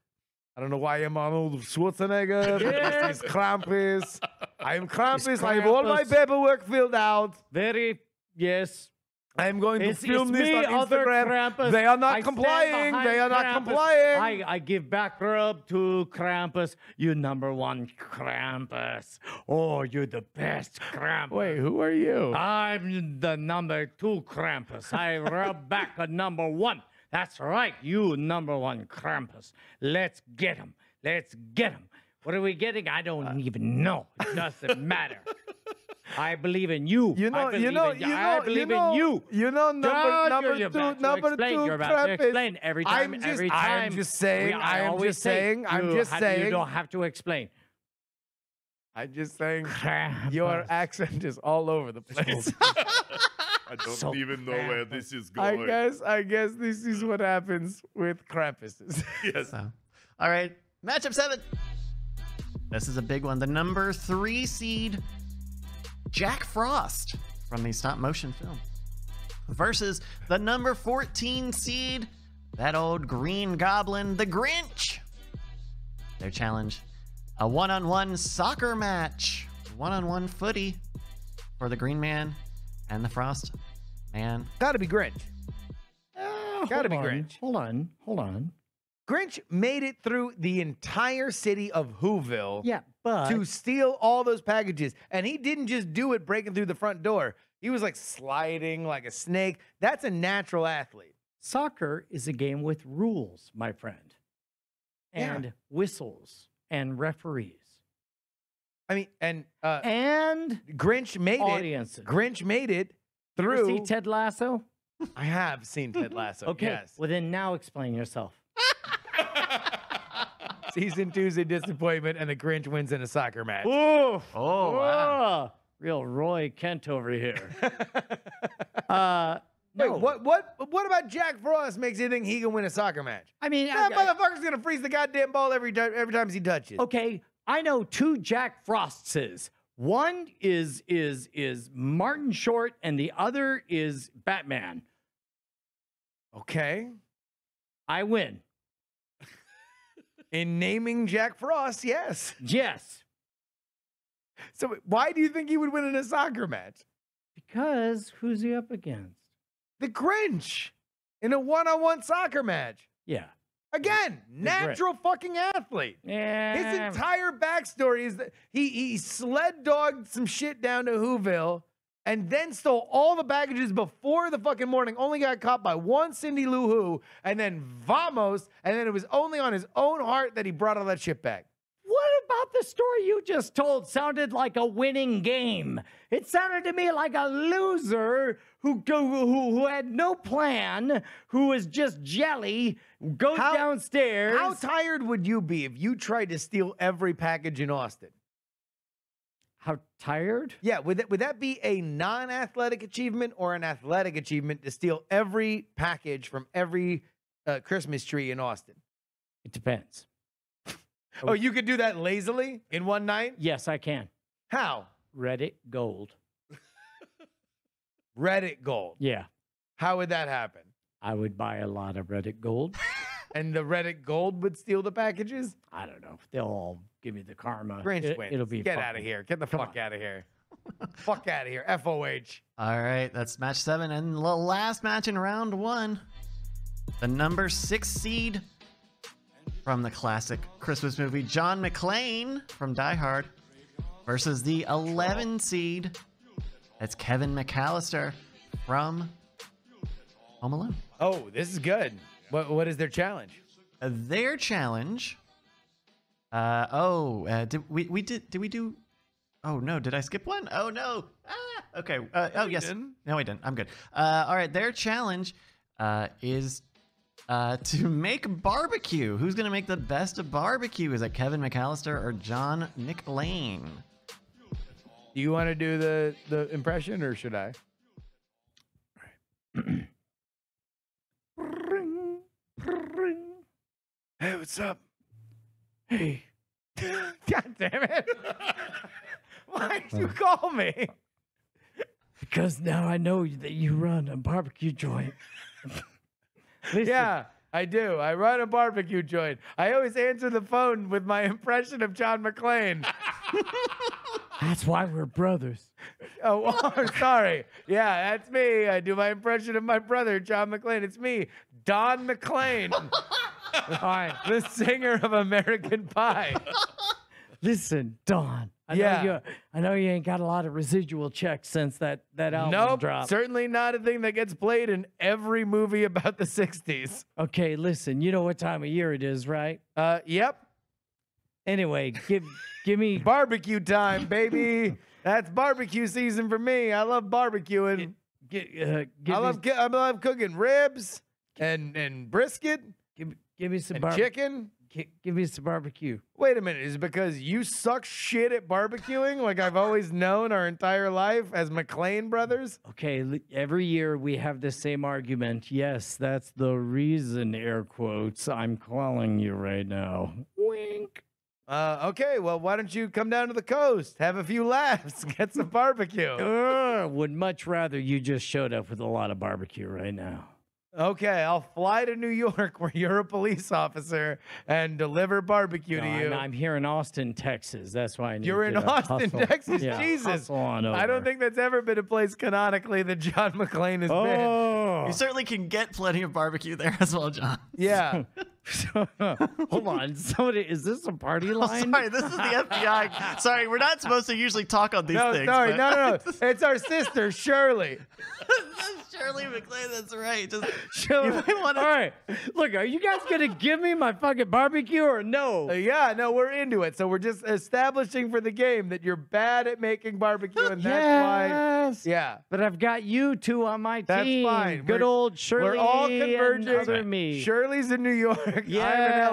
I don't know why I'm Arnold Schwarzenegger. but this is Krampus. I'm Krampus. I have all my paperwork filled out. very yes. I'm going to It's, film it's this me, on other Instagram. Krampus. They are not I complying. They are not complying. I, I give back rub to Krampus. You number one Krampus. Oh, you're the best Krampus. Wait, who are you? I'm the number two Krampus. I rub back a number one. That's right, you number one Krampus. Let's get him. Let's get him. What are we getting? I don't Uh, even know. It doesn't matter. I believe in you. You I know, you believe know, in you know, I believe you know, in you. You know, number number you're two, about to number explain, two, You're about to explain every time. I'm just, every I time. am just saying. we- I am always just say, saying. I'm you just have- saying. You don't have to explain. I'm just saying. Krampus. Your accent is all over the place. I don't So even know where this is going. I guess. I guess this is what happens with Krampuses. Yes. So, all right, matchup seven. This is a big one. The number three seed, Jack Frost from the stop motion film, versus the number 14 seed, that old green goblin, the Grinch. Their challenge a one on one soccer match, one on one footy for the Green Man and the Frost Man. Gotta be Grinch. Uh, Gotta be on, Grinch. Hold on, hold on. Grinch made it through the entire city of Whoville Yeah, but to steal all those packages. And he didn't just do it breaking through the front door. He was like sliding like a snake. That's a natural athlete. soccer is a game with rules, my friend, Yeah. and whistles and referees I mean, and uh, and Grinch made audiences. it. Grinch made it through. See Ted Lasso? I have seen Ted Lasso. Okay. Yes. Well, then now explain yourself. Season two's a disappointment, and the Grinch wins in a soccer match. Oh, Oh, wow. real Roy Kent over here. uh, Wait, no, what? What? What about Jack Frost makes you think he can win a soccer match? I mean, That I- I- motherfucker's gonna freeze the goddamn ball every time. Every time he touches. okay, I know two Jack Frostses. One is is is Martin Short, and the other is Batman. Okay. I win. In naming Jack Frost, yes. Yes, So why do you think he would win in a soccer match? because who's he up against? The Grinch in a one-on-one soccer match. Yeah, Again, natural fucking athlete. yeah. His entire backstory is that he he sled dogged some shit down to Whoville and then stole all the baggages before the fucking morning. Only got caught by one Cindy Lou Who, and then vamos, and then it was only on his own heart that he brought all that shit back. What about the story you just told sounded like a winning game? It sounded to me like a loser who who, who had no plan, who was just jelly, goes How- downstairs. How tired would you be if you tried to steal every package in Austin? How tired? Yeah, would that would that be a non-athletic achievement or an athletic achievement to steal every package from every uh, Christmas tree in Austin? It depends. Oh, you could do that lazily in one night? Yes, I can. How? Reddit gold. Reddit gold. Yeah, How would that happen? I would buy a lot of Reddit gold. And the Reddit gold would steal the packages? I don't know. They'll all give me the karma. Grinch It, wins. will be Get out of here. Get the Come fuck out of here. fuck out of here. FOH. All right, that's match seven. And the last match in round one the number six seed from the classic Christmas movie, John McClane from Die Hard, versus the 11 seed. That's Kevin McAllister from Home Alone. Oh, this is good. What what is their challenge? Uh, their challenge. Uh, oh, uh, did we we did did we do? Oh no, did I skip one? Oh no. Ah, okay. Uh, oh we yes. didn't. No, I didn't. I'm good. Uh, all right. Their challenge uh, is uh, to make barbecue. Who's gonna make the best of barbecue? Is it Kevin McAllister or John McClane? Do you want to do the the impression or should I? Ring, ring. Hey, what's up? Hey, God damn it. Why did you call me? because now I know that you run a barbecue joint. Listen, Yeah, I do. I run a barbecue joint. I always answer the phone with my impression of John McClane. that's why we're brothers. oh, oh, sorry. Yeah, that's me. I do my impression of my brother, John McClane. It's me, Don McClane. All right, the singer of American Pie. listen, Don. I Yeah. know you. I know you ain't got a lot of residual checks since that that album nope, dropped. certainly not a thing that gets played in every movie about the 60s. Okay, listen. You know what time of year it is, right? Uh, yep, Anyway, give give me barbecue time, baby. That's barbecue season for me. I love barbecuing. Get, uh, give, I love ki- I love cooking ribs and and brisket give, give me some and bar- chicken. gi- give me some barbecue. Wait a minute, is it because you suck shit at barbecuing like I've always known our entire life as McLean brothers? Okay, every year we have the same argument. Yes, that's the reason, air quotes, I'm calling you right now. Wink. Uh, okay, well, why don't you come down to the coast, have a few laughs, get some barbecue? Ugh, would much rather you just showed up with a lot of barbecue right now. Okay, I'll fly to New York where you're a police officer and deliver barbecue No, to I'm- you. I'm, here in Austin, Texas. That's why I need You're you in Austin, hustle. Texas? Yeah, Jesus. hustle on I don't think that's ever been a place canonically that John McClane has been. Oh, You certainly can get plenty of barbecue there as well, John. Yeah. hold on. Somebody, is this a party Oh, line? sorry, this is the FBI. Sorry, we're not supposed to usually talk on these no, things. sorry, but- no, no, no. It's our sister, Shirley. Shirley McLean, that's right. Just, Chill. you might wanna- All right. Look, are you guys gonna give me my fucking barbecue or no? Uh, yeah, no, we're into it. So we're just establishing for the game that you're bad at making barbecue, and that's why. yes. Yeah. But I've got you two on my That's team. fine. Good We're- old Shirley. We're all converging. other me. Shirley's in New York. I'm in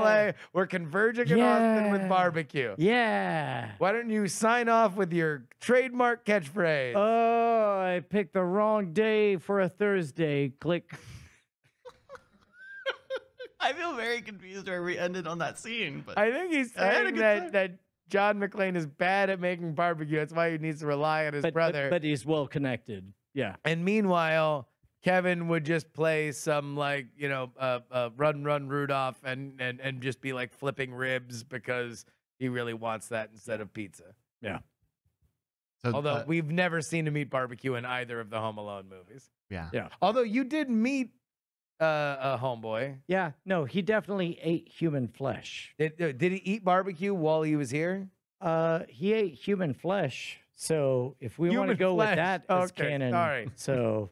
LA. We're converging in Austin with barbecue. Yeah. Why don't you sign off with your trademark catchphrase? Oh, I picked the wrong day for a Thursday. Click. I feel very confused where we ended on that scene. But I think he's I had a saying good that, time. that John McClane is bad at making barbecue. That's why he needs to rely on his But, but, brother. but he's well connected. Yeah. and meanwhile, Kevin would just play some like you know, uh, uh, run, run, Rudolph, and and and just be like flipping ribs because he really wants that instead of pizza. So, Although uh, we've never seen him eat barbecue in either of the Home Alone movies. yeah. Yeah. Although you did meet uh, a homeboy. Yeah. No, he definitely ate human flesh. Did, uh, did he eat barbecue while he was here? Uh, he ate human flesh. So if we want to go flesh. with that as Okay, canon, sorry. So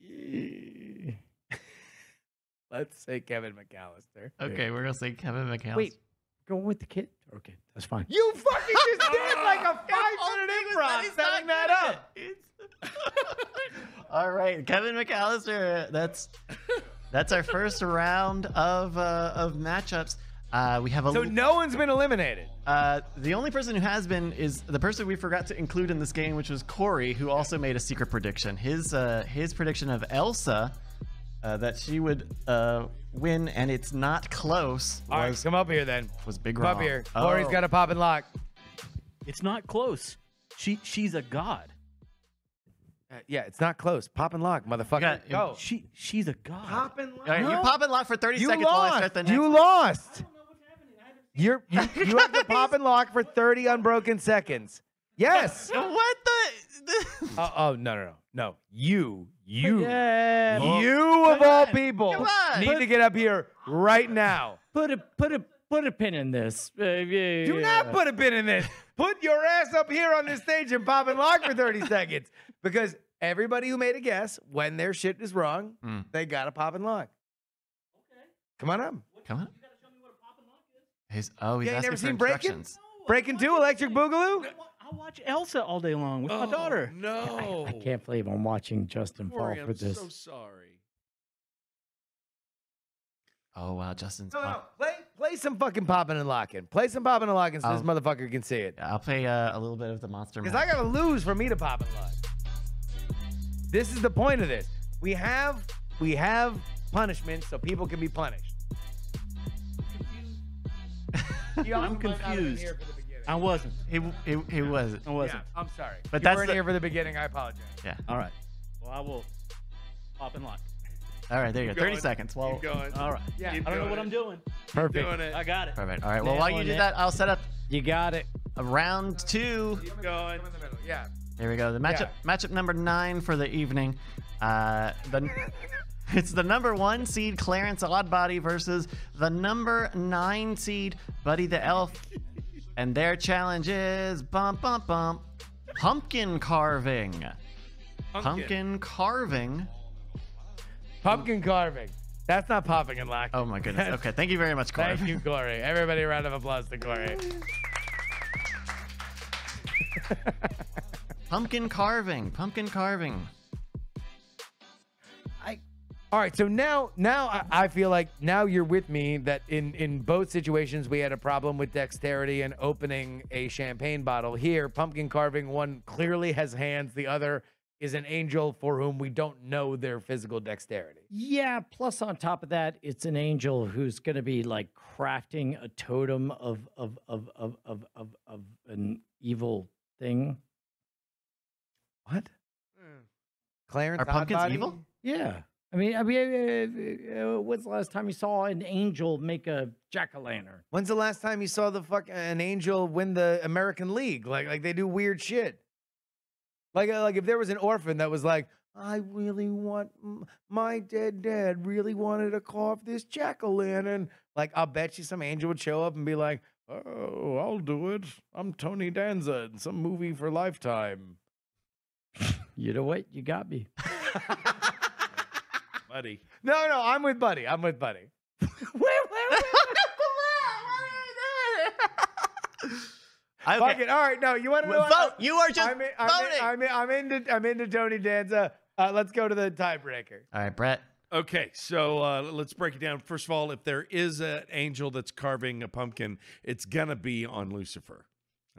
Let's say Kevin McAllister. Okay, we're gonna say Kevin McAllister. wait, go with the kid. Okay, that's fine. You fucking just did like a five minute improv setting that up. All right, Kevin McAllister. That's that's our first round of uh, of matchups. Uh, we have a So no one's been eliminated. uh, the only person who has been is the person we forgot to include in this game, which was Corey, who also made a secret prediction. His uh, his prediction of Elsa uh, that she would uh, win, and it's not close. All right, Was come up here then. was big Come wrong. up here. Corey's Oh. got a pop and lock. It's not close. She she's a god. Uh, yeah, it's not close. Pop and lock, motherfucker. Yeah, Go. She she's a god. Pop and lock. All right, you pop and lock for 30 You seconds while I lost. start the next. You lost. You're, you you have to pop and lock for 30 unbroken seconds. Yes. what the? Oh, oh no no no no! You you Yeah. you of all people Come need to get up here right now. Put a put a put a pin in this. Uh, yeah, Do not put a pin in this. Put your ass up here on this stage and pop and lock for 30 seconds. Because everybody who made a guess when their shit is wrong, Mm. they gotta pop and lock. Okay. Come on up. Come on. He's, oh, he's Yeah, you asking never for seen Breakin'? instructions. Breaking two, electric boogaloo. I watch Elsa all day long with my daughter. No. I can't believe I'm watching Justin fall Corey, for I'm this. so sorry. Oh wow, Justin's. No, no, pop- play play some fucking popping and locking. Play some popping and locking so this Oh. motherfucker can see it. I'll play uh, a little bit of the monster. Because I gotta lose for me to pop and lock. This is the point of this. We have we have punishment so people can be punished. I'm also might not have been confused. Here for the beginning. I wasn't. He, he, he wasn't. I wasn't. Yeah, I'm sorry. But you that's weren't the- here for the beginning. I apologize. Yeah. All right. Well, I will pop and lock. All right, there you go. Keep 30 going. seconds. Well, Keep going. All right. Yeah. Keep I don't know doing what it. I'm doing. Perfect. Doing it. I got it. perfect. All right. Well, while you Nailing do it. that, I'll set up You got it. a round two. Keep going. Come in the middle. Yeah. There we go. The matchup matchup number nine for the evening. Uh, the it's the number one seed Clarence Odbody versus the number nine seed Buddy the Elf, and their challenge is bump bump bump pumpkin carving. Pumpkin carving. Pumpkin carving. That's not popping and locking. Oh my goodness. Okay, thank you very much, Corey. Thank you, Corey. Everybody, a round of applause to Corey. Pumpkin carving. Pumpkin carving. All right, so now now I, I feel like now you're with me that in in both situations we had a problem with dexterity and opening a champagne bottle. Here, pumpkin carving, one clearly has hands, the other is an angel for whom we don't know their physical dexterity. Yeah, plus on top of that, it's an angel who's going to be like crafting a totem of of of of of of, of an evil thing. What? Hmm. Clarence Are pumpkins Odbody? evil? Yeah. I mean, I mean, uh, when's the last time you saw an angel make a jack o' lantern? When's the last time you saw the fuck an angel win the American League? Like like they do weird shit. Like uh, like if there was an orphan that was like, I really want my dead dad really wanted to carve this jack o' lantern. Like I'll bet you some angel would show up and be like, Oh, I'll do it. I'm Tony Danza in some movie for Lifetime. You know what? You got me. buddy. No, no, I'm with Buddy. I'm with Buddy. wait, I, Fuck okay. it. All right, no, you want to know? Vote. what? You are just I'm, in, I'm, voting. in, I'm, in, I'm into I'm into Tony Danza. Uh, let's go to the tiebreaker. All right, Brett. Okay, so uh, let's break it down. First of all, if there is an angel that's carving a pumpkin, it's gonna be on Lucifer.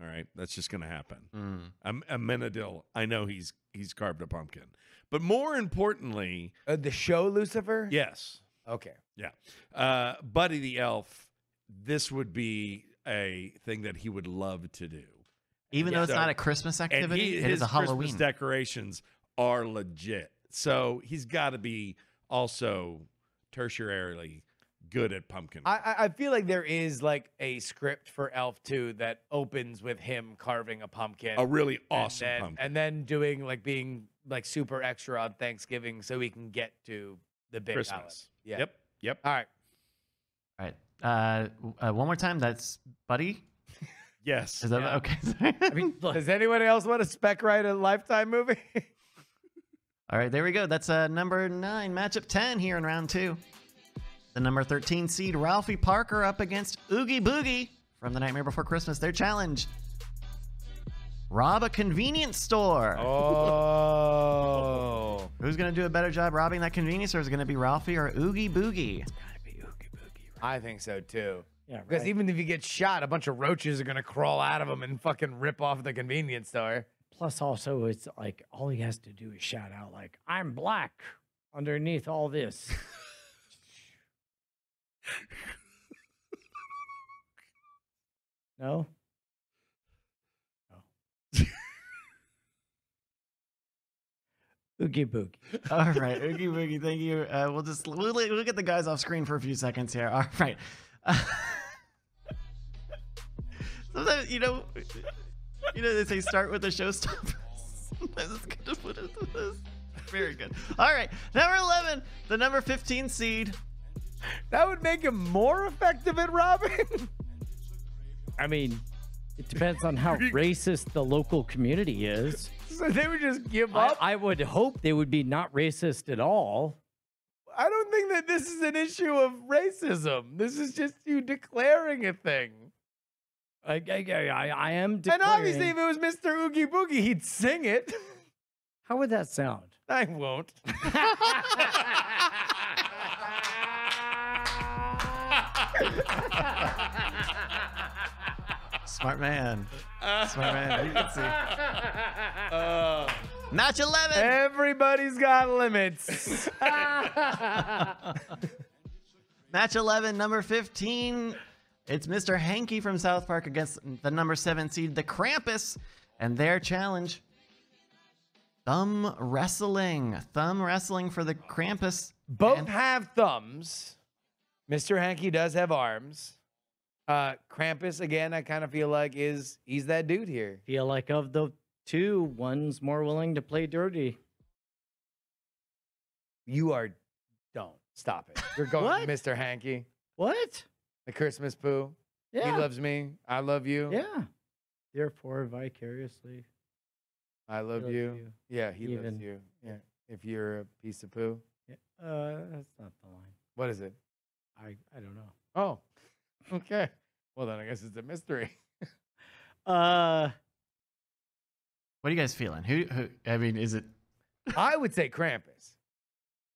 All right, that's just gonna happen. Mm. I'm Amenadiel. I know he's he's carved a pumpkin, but more importantly, Uh, the show Lucifer. yes, Okay. Yeah. Uh, Buddy the Elf. This would be a thing that he would love to do, Even though it's So- not a Christmas and activity, he, it his is a Christmas Halloween. decorations are legit. So he's got to be also tertiarily good at pumpkin. I I- I feel like there is like a script for Elf 2 that opens with him carving a pumpkin. a really and awesome then, pumpkin. And then doing like being like super extra on Thanksgiving so we can get to the big holiday. Christmas. Yeah. Yep. Yep. All right. All right. Uh, uh, one more time. That's Buddy. Yes. Is that Yeah. okay? I mean, Does anyone else want to spec write a Lifetime movie? All right, there we go. That's uh, number nine, matchup 10 here in round two. The number 13 seed, Ralphie Parker, up against Oogie Boogie from The Nightmare Before Christmas. Their challenge rob a convenience store. oh. Who's going to do a better job robbing that convenience store? Is it going to be Ralphie or Oogie Boogie? It's gonna be Oogie Boogie. I think so too. yeah, Because right. even if you get shot, a bunch of roaches are gonna crawl out of him and fucking rip off the convenience store. Plus, also, it's like all he has to do is shout out, like, I'm black underneath all this. no? No. Oogie boogie. All right, Oogie Boogie, thank you. Uh, we'll just we'll, we'll get the guys off screen for a few seconds here. All right. sometimes you know, you know they say start with the showstopper. Sometimes it's good to put it to this. Very good. All right, number eleven, the number fifteen seed. That would make him more effective at robbing. I mean, it depends on how racist the local community is. so they would just give up. I, I would hope they would be not racist at all. I don't think that this is an issue of racism. This is just you declaring a thing. I, I, I, I am And obviously, if it was Mr. Oogie Boogie, he'd sing it. how would that sound? I won't. Smart man. Smart man. You can see. Uh. Match eleven. Everybody's got limits. Match 11, number 15. It's Mr. Hanky from South Park against the number 7 seed, the Krampus, and their challenge thumb wrestling. Thumb wrestling for the Krampus. Both And- have thumbs. Mr. Hanky does have arms. Uh, Krampus, again, I kind of feel like is he's that dude here. Feel like of the two, one's more willing to play dirty. You are don't stop it. You're going? Mr. Hanky, What? the Christmas poo. Yeah. He loves me. I love you. yeah. Therefore, vicariously. I love loves you. you. Yeah, he Even- loves you. Yeah. If you're a piece of poo, Yeah. Uh, that's not the line. what is it? I, I don't know. Oh, okay. Well, then I guess it's a mystery. Uh, What are you guys feeling? Who, who I mean, is it I would say Krampus.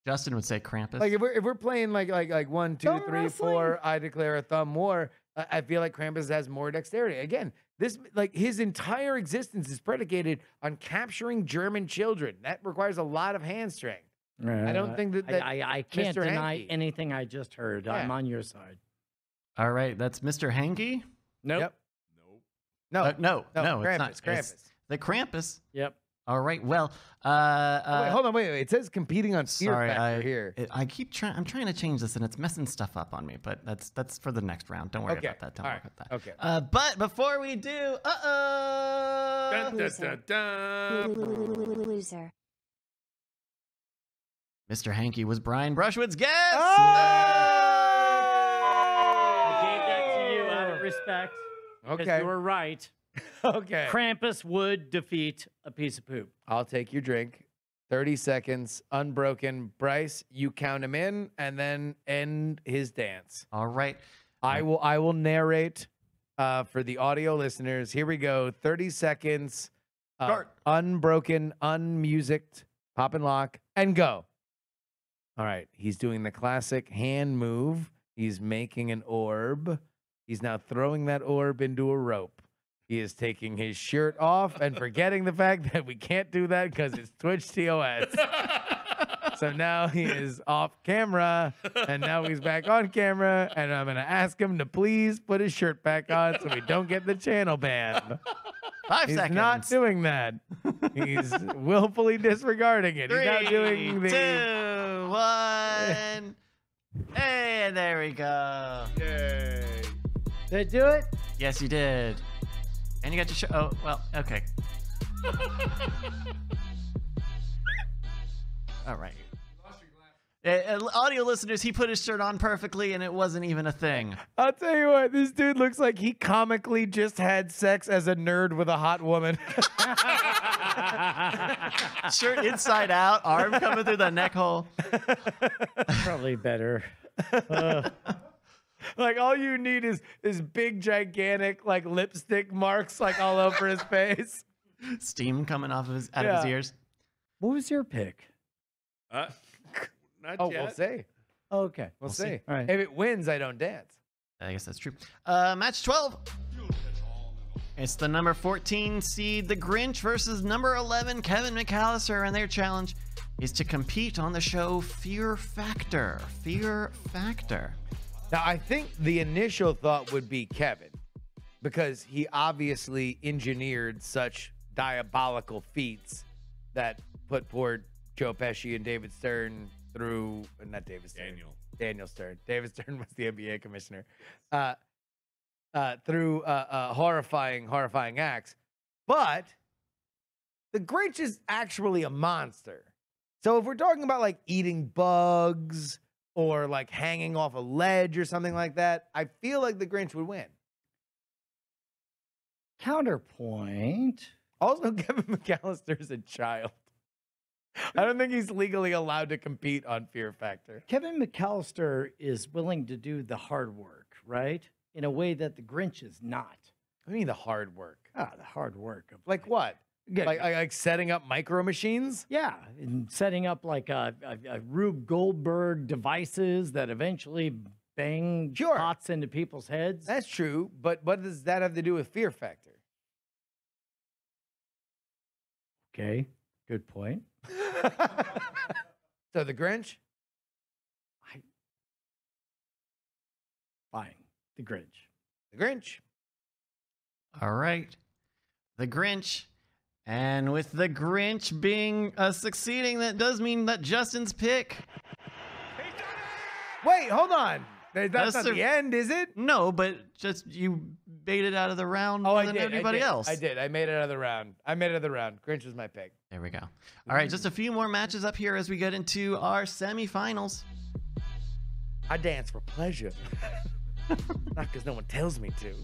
Justin would say Krampus? Like if we're if we're playing like like like one, two, Thumb three, four, I declare a thumb war. I, I feel like Krampus has more dexterity. Again, This like his entire existence is predicated on capturing German children. That requires a lot of hand strength. I don't Uh, think that- I- that I, I can't Mr. deny Hanky- anything I just heard. I'm on your side. All right, that's Mr. Hanky. Nope. Yep. No, Uh, no, no, no, Krampus, it's not. Krampus. It's the Krampus. Yep. All right. Well, uh, Oh, uh wait, hold on, wait, wait. It says competing on Fear sorry, Factor I here. it- I keep trying. I'm trying to change this, and it's messing stuff up on me. But that's that's for the next round. Don't worry Okay, about that. Don't all worry right, about that. okay. Uh, but before we do, uh oh, Dun, dun, dun, dun. Loser. Mr. Hanky was Brian Brushwood's guest. I gave that to you out of respect. Okay. You were right. okay. Krampus would defeat a piece of poop. I'll take your drink. 30 seconds, unbroken. Bryce, you count him in and then end his dance. All right. I will I will narrate uh, for the audio listeners. Here we go. 30 seconds. Uh, Start. Unbroken, unmusicked, pop and lock, and go. All right. He's doing the classic hand move. He's making an orb. He's now throwing that orb into a rope. He is taking his shirt off and forgetting the fact that we can't do that because it's Twitch TOS. So now he is off camera, and now he's back on camera, and I'm gonna ask him to please put his shirt back on so we don't get the channel ban. Five He's seconds. not doing that. He's willfully disregarding it. He's not doing Three, the. two, one. Hey, there we go. Yay. Did I do it? Yes, you did. And you got your show. Oh, well, okay. All right. Uh, audio listeners, he put his shirt on perfectly, and it wasn't even a thing. I'll tell you what, this dude looks like he comically just had sex as a nerd with a hot woman. Shirt inside out, arm coming through the neck hole. Probably better. Uh, like all you need is is big gigantic like lipstick marks like all over his face. Steam coming off of his out of his ears. what was your pick? Uh, not Oh, yet. we'll see. Okay. We'll, We'll see. see. All right. If it wins, I don't dance. I guess that's true. Uh, match 12. It's the number 14 seed, the Grinch, versus number 11, Kevin McAllister, and their challenge is to compete on the show Fear Factor. Fear Factor. Now, I think the initial thought would be Kevin because he obviously engineered such diabolical feats that put poor Joe Pesci and David Stern through, uh, not David Stern, Daniel. Daniel Stern. David Stern was the NBA commissioner. Uh, uh, through uh, uh, horrifying, horrifying acts. But the Grinch is actually a monster. So if we're talking about like eating bugs or like hanging off a ledge or something like that, I feel like the Grinch would win. Counterpoint. Also, Kevin McAllister is a child. I don't think he's legally allowed to compete on Fear Factor. Kevin McAllister is willing to do the hard work, right? In a way that the Grinch is not. I mean, the hard work. Ah, the hard work of Like what? Yeah, Like, like, like setting up micro machines? yeah, and setting up like a, a, a Rube Goldberg devices that eventually bang Sure. pots into people's heads. That's true, but what does that have to do with Fear Factor? okay, good point. so the Grinch? Fine, the Grinch. The Grinch. All right. The Grinch. And with the Grinch being uh, succeeding, that does mean that Justin's pick. Wait, hold on. That's, That's not the- the end, is it? No, but just you made it out of the round Oh, more I than did. everybody I did. else. I did. I made it out of the round. I made it out of the round. Grinch was my pick. There we go. All right, just a few more matches up here as we get into our semifinals. I dance for pleasure, not because no one tells me to.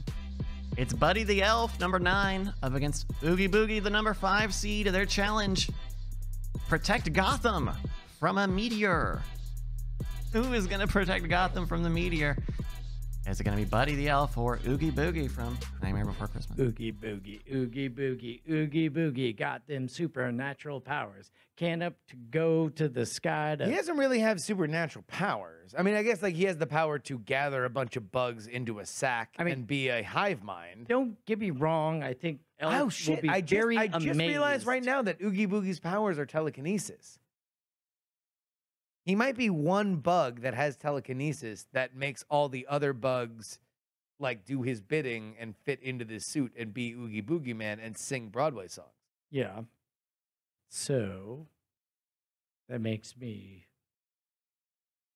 It's Buddy the Elf, number nine, up against Oogie Boogie, the number five seed. Of their challenge protect Gotham from a meteor. Who is going to protect Gotham from the meteor? Is it going to be Buddy the Elf or Oogie Boogie from Nightmare Before Christmas? Oogie boogie, oogie boogie, oogie boogie, got them supernatural powers. Can't up to go to the sky to. He doesn't really have supernatural powers. I mean, I guess like he has the power to gather a bunch of bugs into a sack I mean- and be a hive mind. Don't get me wrong. I think Elf Oh will shit! be I just, very I just realized right now that Oogie Boogie's powers are telekinesis. He might be one bug that has telekinesis that makes all the other bugs like do his bidding and fit into this suit and be Oogie Boogie Man and sing Broadway songs. Yeah. So that makes me.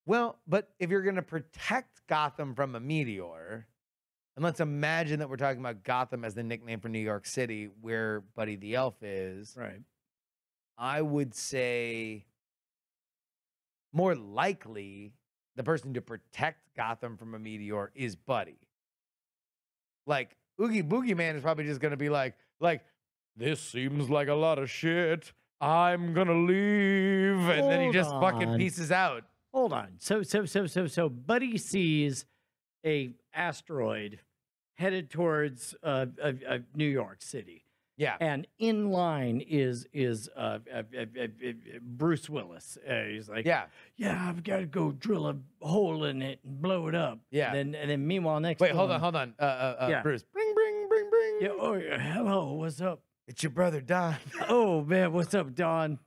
Well, but if you're going to protect Gotham from a meteor, and let's imagine that we're talking about Gotham as the nickname for New York City, where Buddy the Elf is, Right. I would say more likely the person to protect Gotham from a meteor is Buddy. Like Oogie Boogie Man is probably just gonna be like, like, this seems like a lot of shit. I'm gonna leave, and then he Hold just fucking pieces out. Hold on. So so so so so Buddy sees a asteroid headed towards uh, uh, uh, New York City, Yeah, and in line is is uh, uh, uh, uh, uh, Bruce Willis. Uh, he's like, yeah. yeah, I've got to go drill a hole in it and blow it up. Yeah. And then and then meanwhile next. Wait, hold on, hold on, uh, uh, uh, Yeah. Bruce. Bring, bring, bring, bring. Yeah. Oh, yeah, hello. What's up? It's your brother Don. Oh man, what's up, Don?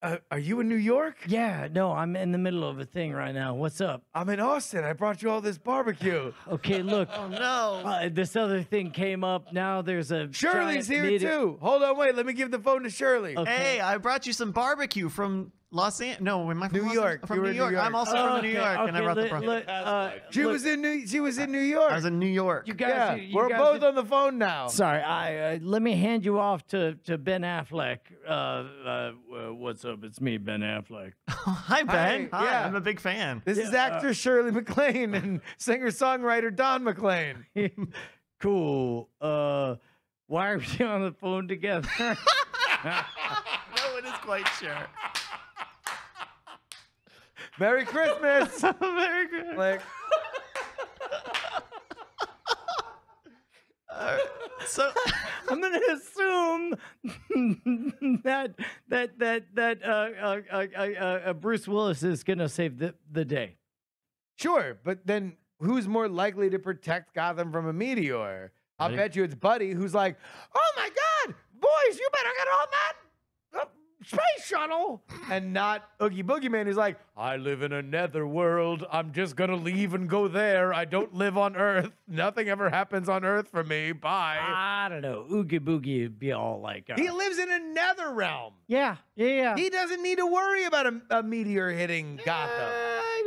Uh, are you in New York? Yeah, no, I'm in the middle of a thing right now. What's up? I'm in Austin. I brought you all this barbecue. Okay, look. Oh no! Uh, this other thing came up. Now there's a Shirley's here meeting- too. Hold on, wait. Let me give the phone to Shirley. Okay. Hey, I brought you some barbecue from Los Angeles. No, am I from New Los York. From New in New York. York. I'm also from New Okay, York, and I okay, brought the let- let- uh, She look, was in New. She was in New York. I was in New York. You guys, yeah, you- you we're guys both did- on the phone now. Sorry, I uh, let me hand you off to to Ben Affleck. Uh, uh, uh, what's up? It's me, Ben Affleck. Hi, Ben. Hi, Hi, yeah. I'm a big fan. This is Yeah, uh, actor Shirley MacLaine and singer-songwriter Don McLean. cool. Uh, why are we on the phone together? no one is quite sure. Merry Christmas. Very good. like, So, I'm gonna assume that that that that uh, uh, uh, uh, uh, Bruce Willis is gonna save the the day. sure, but then who's more likely to protect Gotham from a meteor? I'll Buddy. bet you it's Buddy, who's like, "Oh my God, boys, you better get on that uh, space shuttle," and not Oogie Boogie Man, who's like, "I live in a nether world. I'm just gonna leave and go there. I don't live on Earth. Nothing ever happens on Earth for me. Bye." I don't know. Oogie Boogie would be all like, uh, he lives in a nether realm. yeah, yeah, yeah. He doesn't need to worry about a, a meteor hitting Gotham.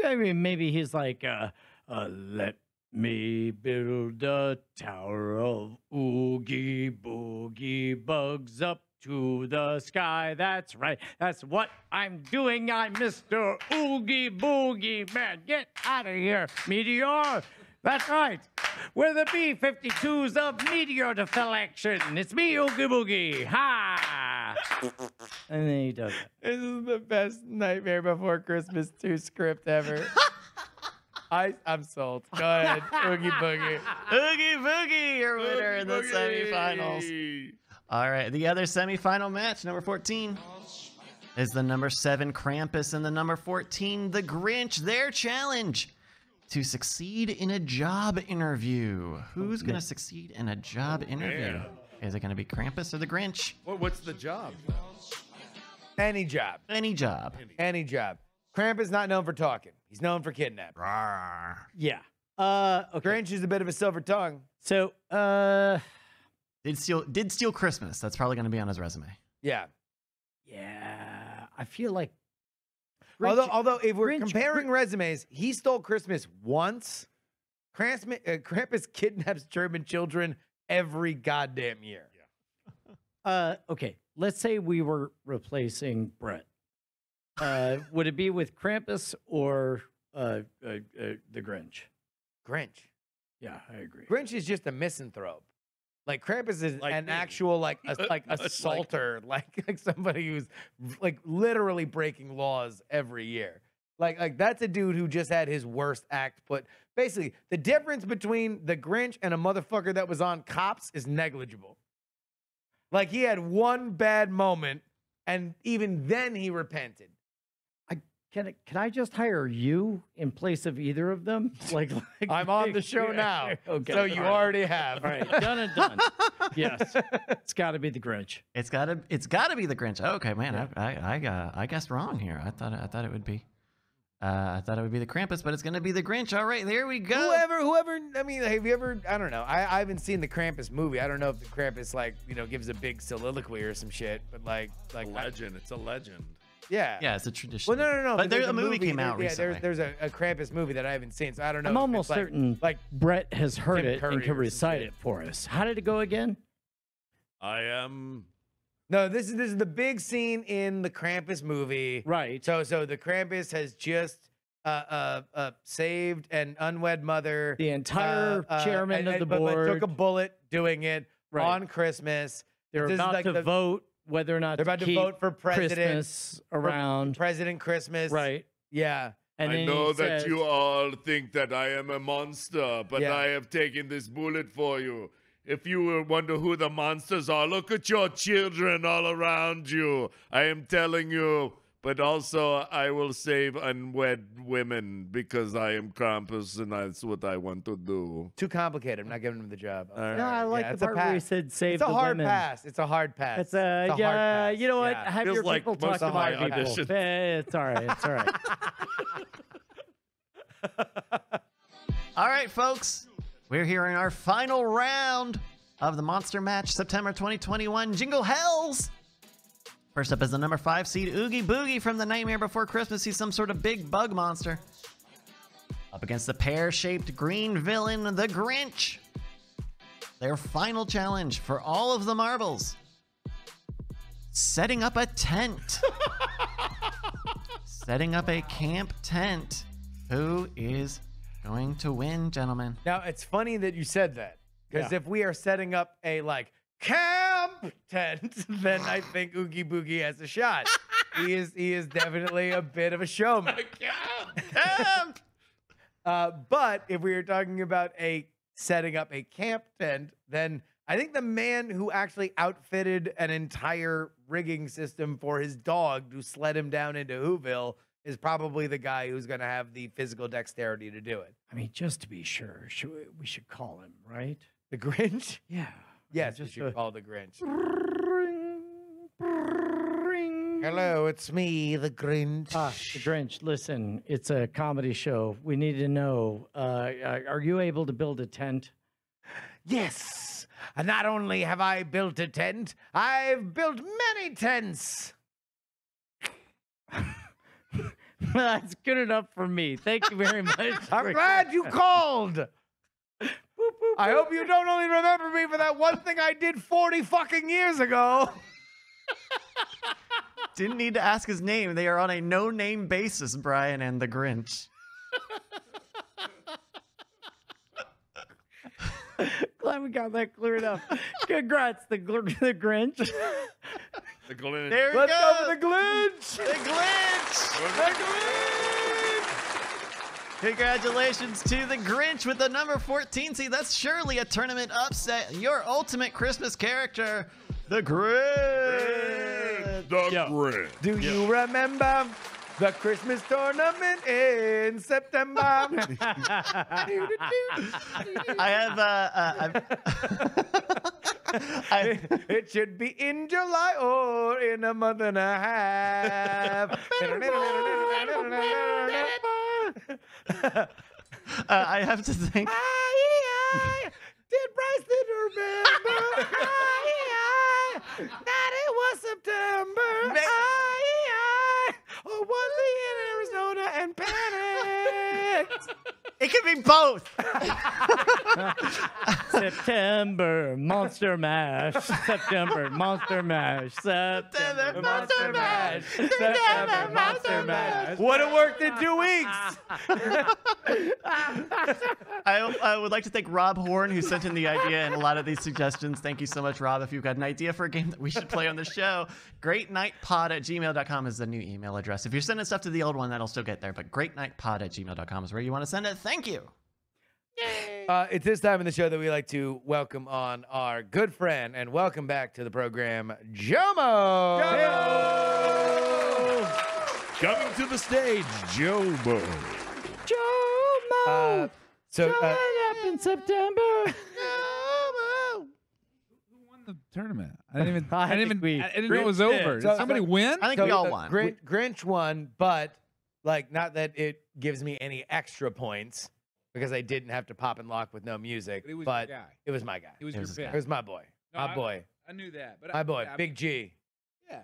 Uh, I mean, maybe he's like, uh, uh, let me build a tower of oogie boogie bugs up to the sky. That's right. That's what I'm doing. I'm Mr. Oogie Boogie Man. Get out of here, meteor. That's right. We're the B 52s of Meteor Deflection. It's me, Oogie Boogie. Ha! And then he does it. This is the best Nightmare Before Christmas 2 script ever. I, I'm sold. Go ahead, Oogie Boogie. Oogie Boogie, your winner in the semifinals. All right, the other semifinal match, number 14, is the number 7 Krampus and the number 14 The Grinch. Their challenge to succeed in a job interview. Who's going to succeed in a job interview? Is it going to be Krampus or the Grinch? What, what's the job? Any job. Any job. Any job. Krampus not known for talking. He's known for kidnapping. Rawr. Yeah. Uh, okay. Grinch is a bit of a silver tongue. So, uh, Did steal did steal Christmas. That's probably going to be on his resume. Yeah. yeah, I feel like. Although, Grinch- although if we're Grinch- comparing resumes, he stole Christmas once. Krampus, uh, Krampus kidnaps German children every goddamn year. uh, okay, let's say we were replacing Brett. Uh, would it be with Krampus or uh, uh, uh, the Grinch? Grinch. Yeah, I agree. Grinch is just a misanthrope. Like Krampus is Like an me. actual like a, like assaulter, like like somebody who's like literally breaking laws every year. Like like that's a dude who just had his worst act put basically the difference between the Grinch and a motherfucker that was on Cops is negligible. Like he had one bad moment, and even then he repented. Can I, can I just hire you in place of either of them? Like, like I'm on the show now, okay, so you all right. already have. All right, done and done. yes, it's got to be the Grinch. It's gotta, it's gotta be the Grinch. Okay, man, I, I, I, got, I guessed wrong here. I thought, I thought it would be, uh, I thought it would be the Krampus, but it's gonna be the Grinch. All right, there we go. Whoever, whoever. I mean, have you ever? I don't know. I, I haven't seen the Krampus movie. I don't know if the Krampus like you know gives a big soliloquy or some shit. But like, like, A I- legend. It's a legend. Yeah, Yeah, it's a tradition. Well, no, no, no. But there's a movie came there- out yeah, recently. there's there's a, a Krampus movie that I haven't seen, so I don't know. I'm almost like- certain Like, Brett has heard Tim it Curry and can recite it for us. How did it go again? I am. no, this is this is the big scene in the Krampus movie. Right. So, so the Krampus has just uh, uh, uh, saved an unwed mother. The entire uh, uh, chairman and- of and- the but- but board. took a bullet doing it Right. on Christmas. They're this about like to the- vote whether or not They're about to keep vote for president. Christmas around. President Christmas. right. Yeah. And I know that says- you all think that I am a monster, but Yeah. I have taken this bullet for you. If you will wonder who the monsters are, look at your children all around you. I am telling you. But also, I will save unwed women because I am Krampus and that's what I want to do. Too complicated. I'm not giving him the job. I'm All right. No, I like Yeah, the part where he said save It's a hard women. pass. It's a hard pass. It's a, hard yeah, pass. you know what? Yeah. Have Feels your like people talk to my my people. Eh, It's all right. It's all right. All right, folks, we're here in our final round of the Monster Match September 2021 Jingle Hells. First up is the number five seed Oogie Boogie from The Nightmare Before Christmas. He's some sort of big bug monster. Up against the pear shaped green villain, the Grinch. Their final challenge for all of the marbles setting up a tent. setting up a camp tent. Who is going to win, gentlemen? Now it's funny that you said that because Yeah. if we are setting up a like camp tent, then I think Oogie Boogie has a shot. he is he is definitely a bit of a showman. Camp! Uh, but if we are talking about a setting up a camp tent, then I think the man who actually outfitted an entire rigging system for his dog to sled him down into Whoville is probably the guy who's going to have the physical dexterity to do it. I mean, just to be sure, should we, we should call him, right? The Grinch? Yeah. Yes, just you a- call the Grinch. Ring, ring. Hello, it's me, the Grinch. Ah, the Grinch. Listen, it's a comedy show. We need to know. Uh, are you able to build a tent? Yes. And not only have I built a tent, I've built many tents. That's good enough for me. Thank you very much. I'm glad you called. I hope you don't only remember me for that one thing I did 40 fucking years ago. Didn't need to ask his name. They are on a no name basis, Brian and the Grinch. Glad we got that cleared up. Congrats, the, gr- the Grinch. The Glen- There we Let's go. go for the Grinch. The Grinch! The Grinch. Congratulations to the Grinch with the number 14 seed. That's surely a tournament upset. Your ultimate Christmas character, the Grinch. The Yo. Grinch. Do you remember the Christmas tournament in September? I have, uh, uh I've, I, it should be in July or in a month and a half. uh, I have to think. Did Bryson remember that it was September? Or was he in Arizona and panicked? It could be both. September Monster Mash. September Monster Mash. September Monster Mash. September Monster Mash. Would have worked in two weeks. I, I would like to thank Rob Horn, who sent in the idea and a lot of these suggestions. Thank you so much, Rob. If you've got an idea for a game that we should play on the show, greatnightpod at gmail.com is the new email address. If you're sending stuff to the old one, that'll still get there, but greatnightpod at gmail.com is where you want to send it. Thank you. Uh, it's this time in the show that we like to welcome on our good friend and welcome back to the program, Jomo. Jomo! Coming to the stage, Jomo. Uh, so, uh, up in September. Jomo. Who won the tournament? I didn't even. I I, didn't even. we- I didn't know it was did. over. Did So- somebody so- win? I think so, we all won. Grin- Grinch won, but like not that it gives me any extra points because I didn't have to pop and lock with no music. But it was but your guy. it was my guy. It was It your was pick. It was my boy. No, my I- boy. I knew that, but My I, boy. I- Big G. Yeah.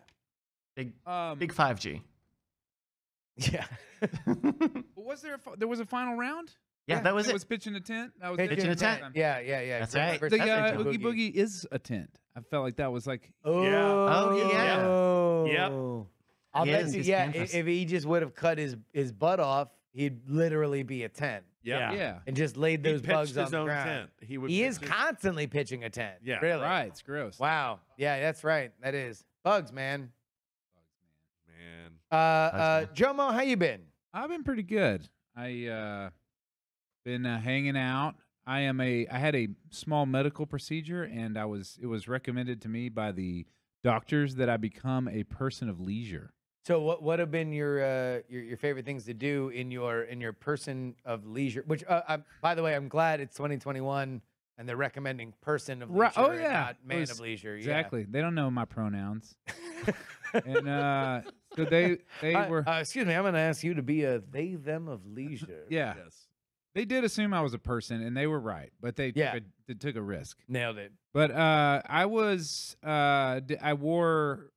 Big Um, big 5G. Yeah. but was there? A, there was a final round? Yeah, that was it. it. Was pitching a tent? That was Pitching Pitching a tent. Yeah, yeah, yeah. That's Grinch right. The uh, Oogie Boogie is a tent. I felt like that was like Oh, yeah. Oh, yeah. Yep. I'll He bet is you, his yeah, i- canvas. if he just would have cut his, his butt off, he'd literally be a tent Yeah. yeah. and just laid He those pitched bugs his on the own ground. tent. He would. He pitch is his- constantly pitching a tent. Yeah. Really? Right. It's gross. Wow. Yeah, that's right. That is. Bugs, man. Bugs, man. Uh, uh. Jomo, how you been? I've been pretty good. I uh been uh, hanging out. I am a I had a small medical procedure and I was it was recommended to me by the doctors that I become a person of leisure. So, what what have been your uh, your your favorite things to do in your in your person of leisure? Which, uh, i by the way, I'm glad it's 2021 and they're recommending person of leisure, Right- oh, yeah. not man was- of leisure. yeah. Exactly. They don't know my pronouns. and uh so they they I- were uh, excuse me, I'm going to ask you to be a they them of leisure. yeah. They did assume I was a person and they were right, but they Yeah. took a, they took a risk. nailed it. But uh, I was uh, I wore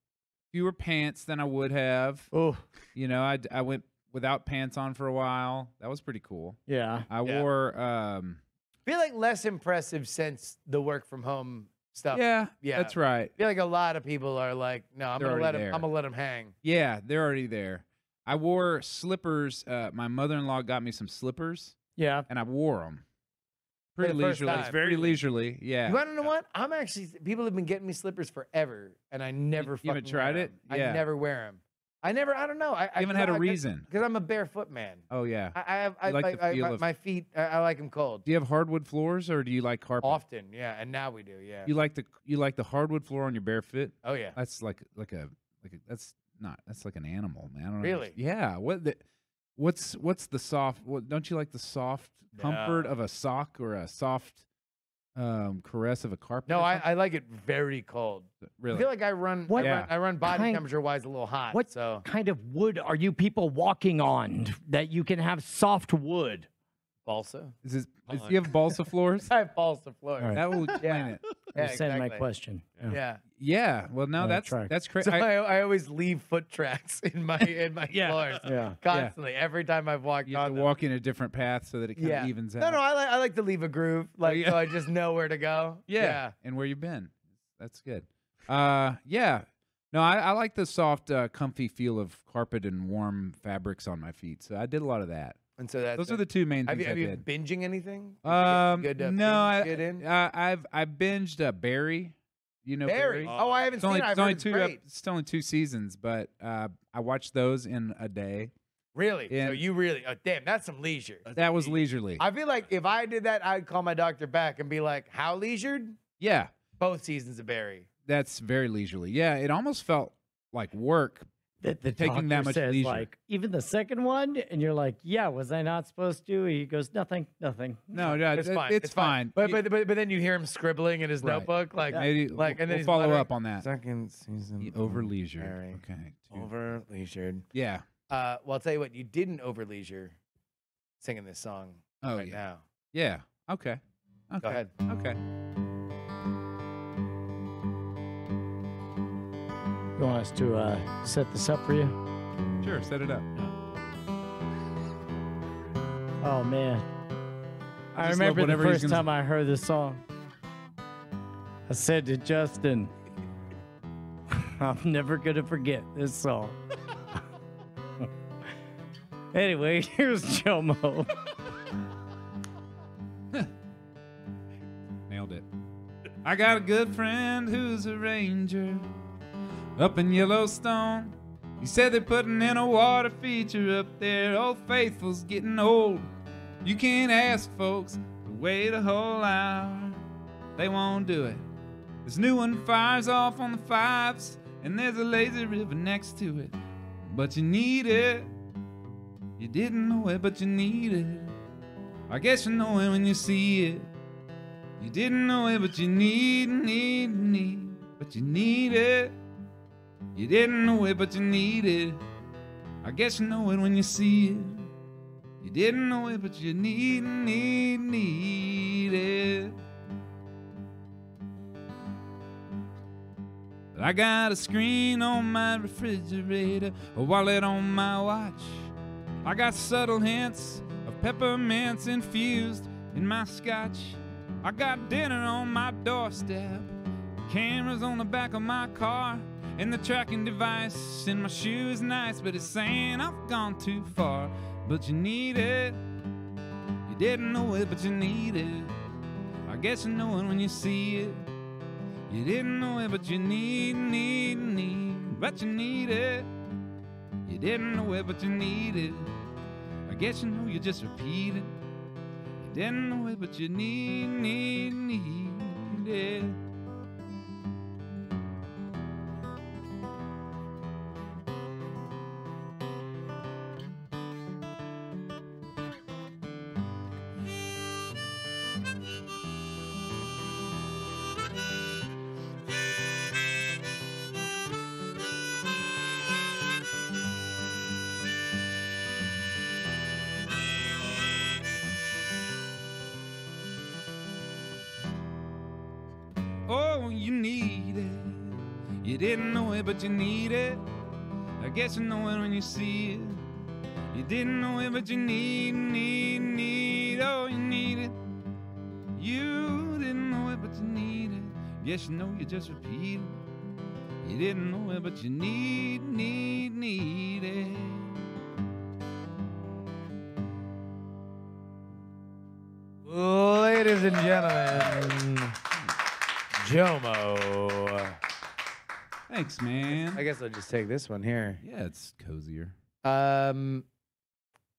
fewer pants than I would have. Oh, You know, I I went without pants on for a while. That was pretty cool. yeah. I Yeah. wore um, feel like less impressive since the work from home stuff. yeah, yeah. that's right. I feel like a lot of people are like, no, I'm They're gonna let him. there. I'm gonna let him hang. Yeah, they're already there. I wore slippers. Uh, my mother-in-law got me some slippers, Yeah. and I wore them. Pretty leisurely. It's very leisurely. Yeah. You want to know what? I'm actually people have been getting me slippers forever, and I never. you haven't fucking wear tried it? Yeah. I never wear them. I never. I don't know. I, you haven't had a reason. because I'm a barefoot man. Oh yeah. I, I have. I You like like. the I, feel my, of- my feet. I, I like them cold. Do you have hardwood floors or do you like carpet? Often, yeah. And now we do, yeah. You like the you like the hardwood floor on your bare foot? oh yeah. That's like like a like a, that's not that's like an animal, man. I don't Really? underst- Yeah. What the what's what's the soft? What don't you like the soft comfort of a sock or a soft um caress of a carpet? No, I. I like it very cold. really. I feel like I run. What- I run, Yeah. I run body Kind- temperature wise a little hot. What So kind of wood are you people walking on that you can have soft wood? balsa. is this, is, you have balsa floors? I have balsa floors. All right. That will explain Yeah. it. Yeah, Understand my exactly. question. Yeah. Yeah. Well, no, that's try. that's crazy. So I, I always leave foot tracks in my in my Yeah. floors Yeah. constantly every time I've walked you have on to them. walk in a different path so that it kind Yeah. of evens out. No, no, I like I like to leave a groove, like yeah. so I just know where to go. Yeah. And where you've been. That's good. Uh yeah. No, I, I like the soft, uh, comfy feel of carpet and warm fabrics on my feet. So I did a lot of that. And so that's Those are the two main Have things you, have I you did. binging anything? Did you get Um, good, uh, no, I, get in? uh, I've I binged uh, Barry. You know Barry. Barry. Oh, I haven't It's seen only, it. I've it's heard only it's two. great. ep- it's only two seasons, but uh, I watched those in a day. Really? Yeah. So you really? Oh, damn, that's some leisure. That was leisurely. I feel like if I did that, I'd call my doctor back and be like, "How leisured?" yeah, Both seasons of Barry. that's very leisurely. Yeah, it almost felt like work. That the Taking that doctor much says, leisure. like even the second one, and you're like, yeah, was I not supposed to? He goes, nothing, nothing. No, yeah, It's it- fine. It's, fine. But, but but but then you hear him scribbling in his Right. notebook, like maybe like, we'll, and then we'll follow up on that. Second season. Over leisure. Okay. two. Over leisured. Yeah. Uh, well, I'll tell you what, you didn't over leisure singing this song Oh right yeah. now. Yeah. Okay. Okay. Go ahead. Okay. You want us to uh, set this up for you? Sure. Set it up. Oh man, I, love remember the first gonna- time I heard this song. I said to Justin, "I'm never gonna forget this song." anyway, here's Jomo. Nailed it. I got a good friend who's a ranger up in Yellowstone. He said they're putting in a water feature up there. Old Faithful's getting old. You can't ask folks to wait a whole hour. They won't do it. This new one fires off on the fives, and there's a lazy river next to it. But you need it. You didn't know it, but you need it. I guess you know it when you see it. You didn't know it, but you need, need, need. But you need it. You didn't know it, but you need it. I guess you know it when you see it. You didn't know it, but you need, need, need it. I got a screen on my refrigerator, a wallet on my watch. I got subtle hints of peppermints infused in my scotch. I got dinner on my doorstep, cameras on the back of my car, and the tracking device in my shoe is nice, but it's saying I've gone too far. But you need it. You didn't know it, but you need it. I guess you know it when you see it. You didn't know it, but you need, need, need. But you need it. You didn't know it, but you need it. I guess you know you just repeat it. You didn't know it, but you need, need, need it. You need it. I guess you know it when you see it. You didn't know it, but you need, need, need. Oh, you need it. You didn't know it, but you need it. Guess you know you just repeat it. You didn't know it, but you need, need, need it. Ladies and gentlemen, Jomo. Thanks, man. I guess I'll just take this one here. Yeah, it's cozier. Um,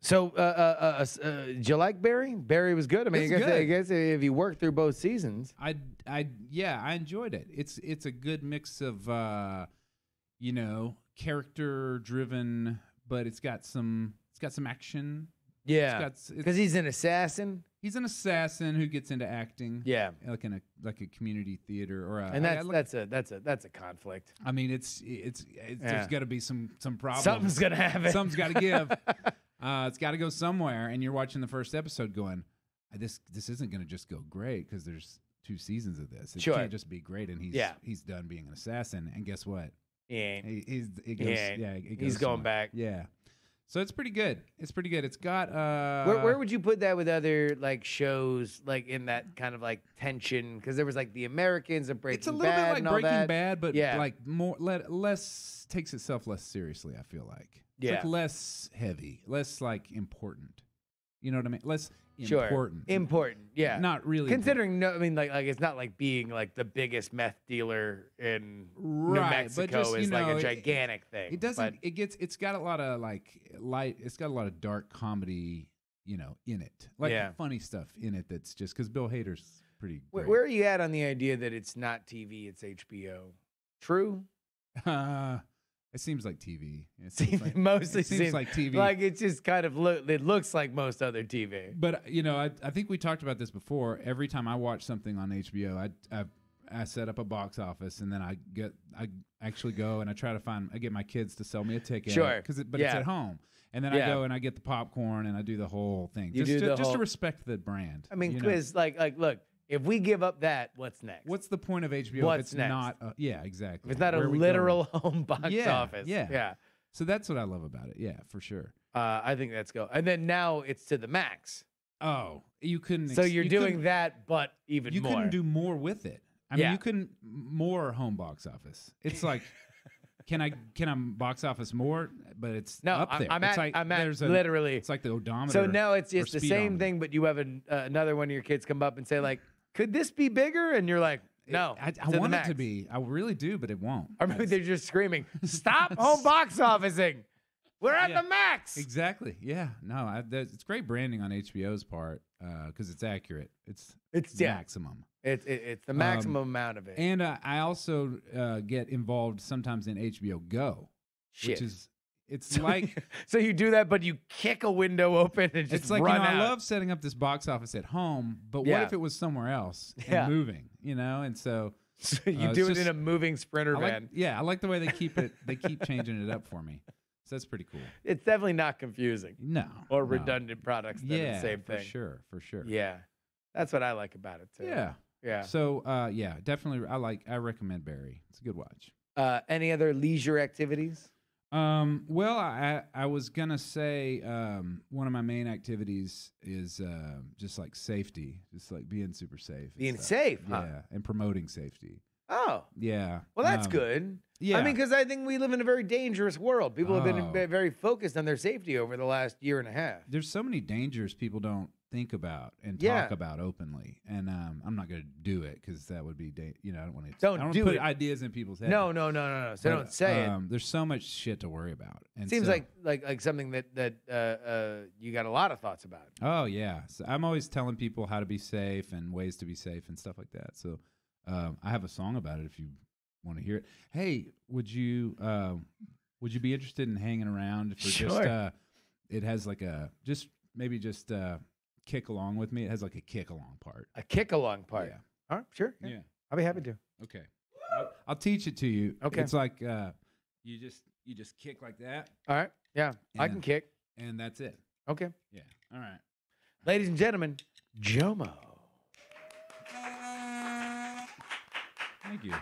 so, uh, uh, uh, uh, uh, did you like Barry? Barry was good. I mean, I It's guess, I good. guess if you worked through both seasons, I, I, yeah, I enjoyed it. It's it's a good mix of, uh, you know, character driven, but it's got some it's got some action. yeah, got s- because he's an assassin. He's an assassin who gets into acting. Yeah, like in a like a community theater or a, and I- I that's look- that's a that's a that's a conflict. I mean, it's it's, it's Yeah. there's got to be some some problems. Something's gonna happen. Something's got to give. uh, it's got to go somewhere. And you're watching the first episode, going, "Uh, "This this isn't going to just go great because there's two seasons of this. It Sure. can't just be great." And he's Yeah. he's done being an assassin. And guess what? yeah, He, he's it goes, Yeah, yeah, it he's going somewhere. back. Yeah. So it's pretty good. It's pretty good. It's got uh where, where would you put that with other like shows, like in that kind of like tension? Because there was like the Americans and Breaking Bad. it's a little Bad bit like Breaking that. Bad, but Yeah. like more let, less takes itself less seriously. I feel like it's Yeah. like less heavy, less like important. You know what I mean? Less Sure, important. important. Yeah, Not really. Considering no, I mean, like, like it's not like being like the biggest meth dealer in Right, but Mexico just, is like know, a it- gigantic thing. It doesn't. it gets. It's got a lot of like light. It's got a lot of dark comedy. You know, in it, like Yeah. funny stuff in it. That's just because Bill Hader's pretty. Where, where are you at on the idea that it's not TV, it's HBO? True. Uh, it seems like TV. It Seems- like, mostly it seems seems like TV. Like it just kind of look. It looks like most other TV. But you know, I, I think we talked about this before. Every time I watch something on HBO, I, I I set up a box office and then I get I actually go and I try to find I get my kids to sell me a ticket. Sure. because it, but it's at home. And then Yeah. I go and I get the popcorn and I do the whole thing. You just do to, just to respect the brand. I mean, quiz. Like, like, look. If we give up that, what's next? What's the point of HBO What's if it's next? not? A, yeah, exactly. if it's not a Where are we literal going? home box Yeah, office? yeah. yeah. So that's what I love about it. Yeah, for sure. Uh, I think that's go. And then now it's to the max. Oh, you couldn't. So ex- you're you doing couldn't- that, but even you more. couldn't do more with it. I mean, Yeah. you couldn't more home box office. It's like, can I can I box office more? But it's no, up I'm, there. I'm it's at. like I'm at there's a, literally. It's like the odometer. So now it's or it's the same speedometer. thing, but you have an, uh, another one of your kids come up and say like, "Could this be bigger?" And you're like, "No, I, I want it to be. I really do, but it won't. Or maybe That's- they're just screaming, "Stop home box officing!" We're at Yeah. the max. Exactly. Yeah. No, I, it's great branding on HBO's part because it's accurate. It's It's yeah. maximum. It's it, it's the Um, maximum amount of it. And uh, I also uh, get involved sometimes in HBO Go, Shit. which is it's So like you- so you do that, but you kick a window open and just it's like you know, out. I love setting up this box office at home, but Yeah. what if it was somewhere else and Yeah. moving? You know, and so So you Uh, do it just- in a moving sprinter I like, van. yeah, I like the way they keep it. They keep changing it up for me, so that's pretty cool. It's definitely not confusing No, or no. redundant products. Yeah, the same for thing. sure, for sure. Yeah, that's what I like about it too. yeah. yeah. So, uh, yeah, definitely. I like. I recommend Barry. It's a good watch. Uh, any other leisure activities? Um, well, I I was gonna say um, one of my main activities is uh, just like safety, just like being super safe, Being stuff. safe, huh? yeah, and promoting safety. Oh, Yeah. well, that's um, good. Yeah. I mean, because I think we live in a very dangerous world. People have been Oh. very focused on their safety over the last year and a half. there's so many dangers people don't think about and Yeah. talk about openly, and um, I'm not gonna do it because that would be, da- you know, I don't want to. Don't I don't do put it. ideas in people's heads. No, no, no, no, no. So But, don't say it. um, There's so much shit to worry about. And Seems so- like like like something that that uh, uh, you got a lot of thoughts about. Oh yeah, so I'm always telling people how to be safe and ways to be safe and stuff like that. So um, I have a song about it if you want to hear it. Hey, would you um, would you be interested in hanging around for just? Sure. Uh, it has like a just maybe just uh, kick along with me. It has like a kick along part. A kick along part. Yeah. All right, sure. Yeah. Yeah. I'll be happy to. Okay. I'll, I'll teach it to you. Okay. It's like uh, you just you just kick like that, All right. Yeah, I can kick. and that's it. Okay. Yeah. All right. Ladies and gentlemen, Jomo. Thank you.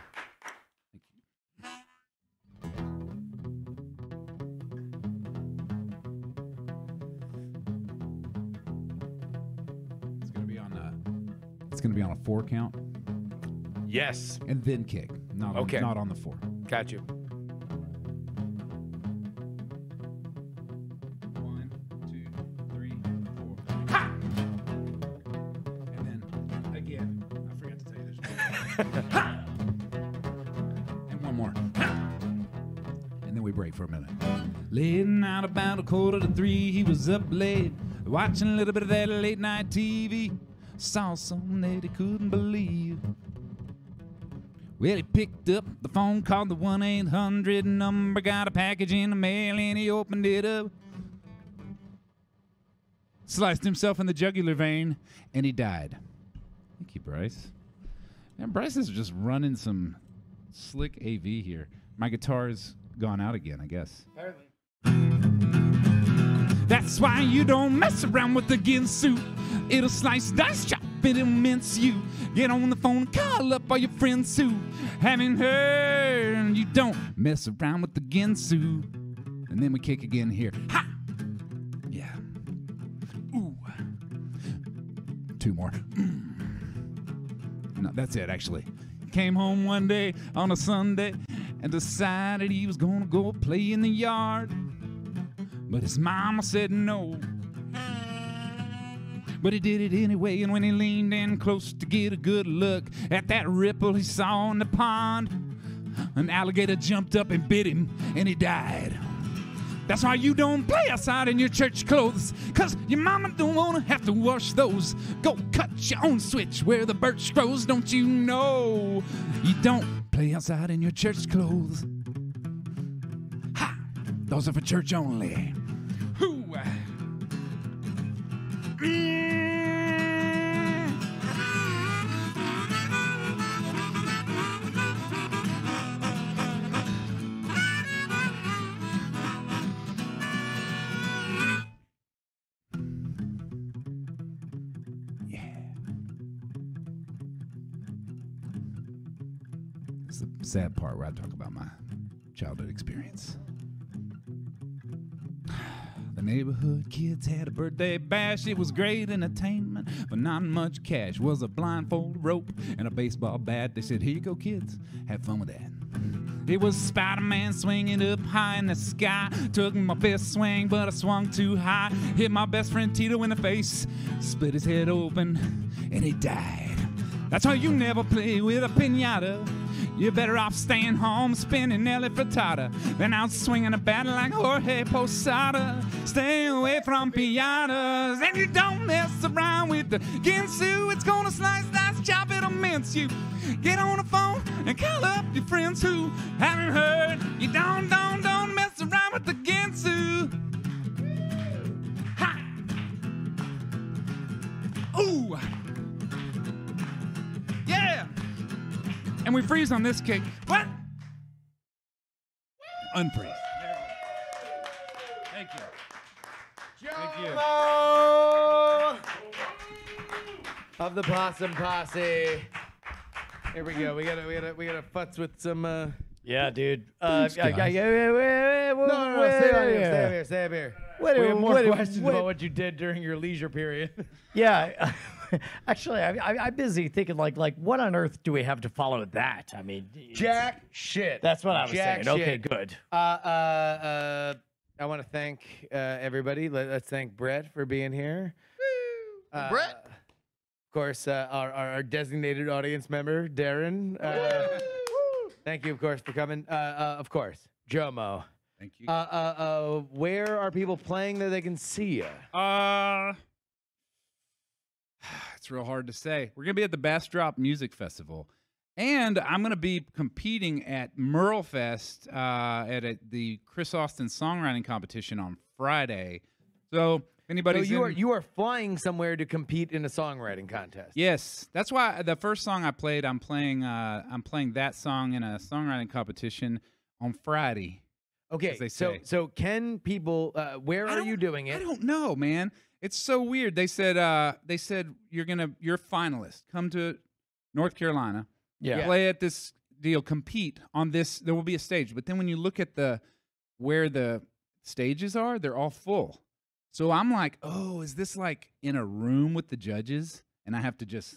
It's gonna be on a four count Yes. and then kick. Not on, Okay. not on the four. Got you. One, two, three, four. Ha! And then again. I forgot to tell you this. Ha! And one more. Ha! And then we break for a minute. Late night about a quarter to three, he was up late, watching a little bit of that late night TV. Saw something that he couldn't believe. Well, he picked up the phone, called the 1 800 number, got a package in the mail, and he opened it up. Sliced himself in the jugular vein, and he died. Thank you, Bryce. And Bryce is just running some slick AV here. My guitar's gone out again, I guess. Apparently. That's why you don't mess around with the Ginsu. It'll slice, dice, chop, it'll mince you. Get on the phone, call up all your friends who haven't heard. You don't mess around with the Ginsu. And then we kick again here. Ha! Yeah. Ooh. Two more. Mm. No, that's it, actually. Came home one day on a Sunday and decided he was gonna go play in the yard. But his mama said no. But he did it anyway, and when he leaned in close to get a good look at that ripple he saw in the pond, an alligator jumped up and bit him, and he died. That's why you don't play outside in your church clothes, cause your mama don't wanna have to wash those. Go cut your own switch where the birch grows, don't you know? You don't play outside in your church clothes. Ha! Those are for church only. Sad part where I talk about my childhood experience. Neighborhood kids had a birthday bash. It was great entertainment, but not much cash. Was a blindfold rope and a baseball bat. They said, Here you go, kids. Have fun with that. It was Spider Man swinging up high in the sky. Took my best swing, but I swung too high. Hit my best friend Tito in the face. Split his head open, and he died. That's why you never play with a pinata. You're better off staying home, spinning Nelly Furtado, than out swinging a bat like Jorge Posada. Stay away from pianos, and you don't mess around with the Ginsu. It's gonna slice, dice, chop, it'll mince you. Get on the phone and call up your friends who haven't heard. You don't, don't, don't mess around with the Ginsu. And we freeze on this kick. What? Unfreeze. Thank you. Thank you. of the Possum Posse. Here we go. We gotta, we gotta, we gotta futz with some. Uh... Yeah, dude. Uh, yeah, yeah, guys. yeah, yeah, yeah, No, no, no, stay on here, stay up here, stay up here. What we have more what do- questions what- about what you did during your leisure period. Yeah, actually, I, I, I'm busy thinking like, like, what on earth do we have to follow that? I mean, Jack shit. That's what I was Jack saying. Okay, good. Uh, uh, uh, I want to thank uh, everybody. Let, us thank Brett for being here. Uh, Brett. Of course, uh, our, our our designated audience member, Darren. Uh, thank you, of course, for coming. Uh, uh, of course, Jomo. Thank you. Uh, uh, uh, where are people playing that they can see you? Uh, it's real hard to say. We're gonna be at the Bastrop Music Festival, and I'm gonna be competing at Merle Fest uh, at a, the Chris Austin songwriting competition on Friday. So anybody, So you in- are you are flying somewhere to compete in a songwriting contest. Yes, that's why the first song I played, I'm playing. Uh, I'm playing that song in a songwriting competition on Friday. Okay. so so can people? Uh, where I are you doing it? I don't know, man. It's so weird. They said uh they said you're gonna you're a finalist. Come to North Carolina. Yeah. Play at this deal, compete on this. There will be a stage. But then when you look at the where the stages are, they're all full. So I'm like, oh, is this like in a room with the judges? And I have to just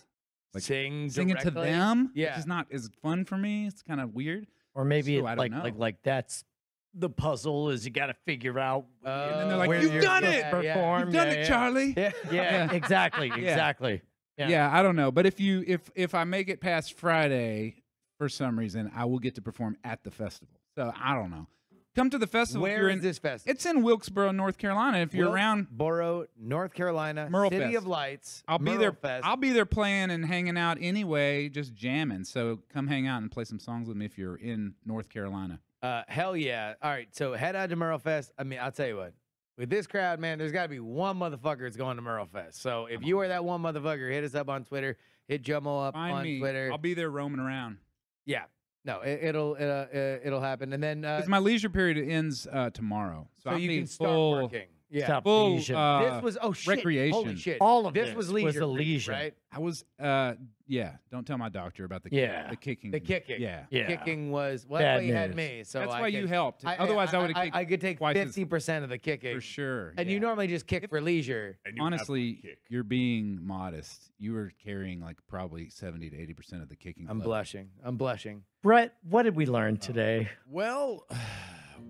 like sing sing it to them. Yeah. Which is not as fun for me. It's kind of weird. Or maybe So it, like, know. like, like that's the puzzle is you got to figure out. and then they're like, where "You've you're done it!" to Yeah, yeah. Perform. You've done yeah, it, yeah. Charlie. Yeah. Yeah, exactly, exactly. Yeah. Yeah. I don't know, but if you if if I make it past Friday for some reason, I will get to perform at the festival. So I don't know. Come to the festival. if Where you're is in, this festival? It's in Wilkesboro, North Carolina. If you're around, Borough, North Carolina, Merle City Fest. of Lights. I'll be there. Fest. I'll be there playing and hanging out anyway, just jamming. So come hang out and play some songs with me if you're in North Carolina. Uh, hell yeah! All right, so head out to Merle Fest. I mean, I'll tell you what. With this crowd, man, there's got to be one motherfucker that's going to Merle Fest. So if you are that one motherfucker, hit us up on Twitter. Hit Jomo up Find on me. Twitter. I'll be there roaming around. yeah, no, it, it'll uh, uh, it'll happen, and then uh, my leisure period ends uh, tomorrow, so, so I'll you can start full, working. Yeah, Stop full. leisure. Uh, this was oh shit, recreation. Holy shit! All of this this was was leisure, the for you, leisure. right? I was, uh, yeah. Don't tell my doctor about the Yeah. the kicking, The kicking. Yeah, Yeah. Kicking was well, Bad that's why you had news. me. So that's I why you could- helped. I- Otherwise, I, would have I, kicked I could take twice as- fifty percent of the kicking for sure. And you normally just kick for leisure. And you have to honestly, kick. you're being modest. You were carrying like probably seventy to eighty percent of the kicking. I'm club. blushing. I'm blushing. Brett, what did we learn today? Well,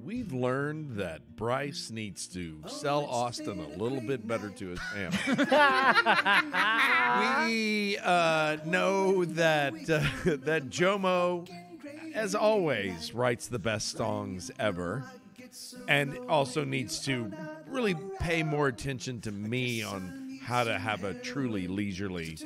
we've learned that Bryce needs to sell Austin a little bit better to his family. we uh, know that uh, that Jomo, as always, writes the best songs ever, and also needs to really pay more attention to me on how to have a truly leisurely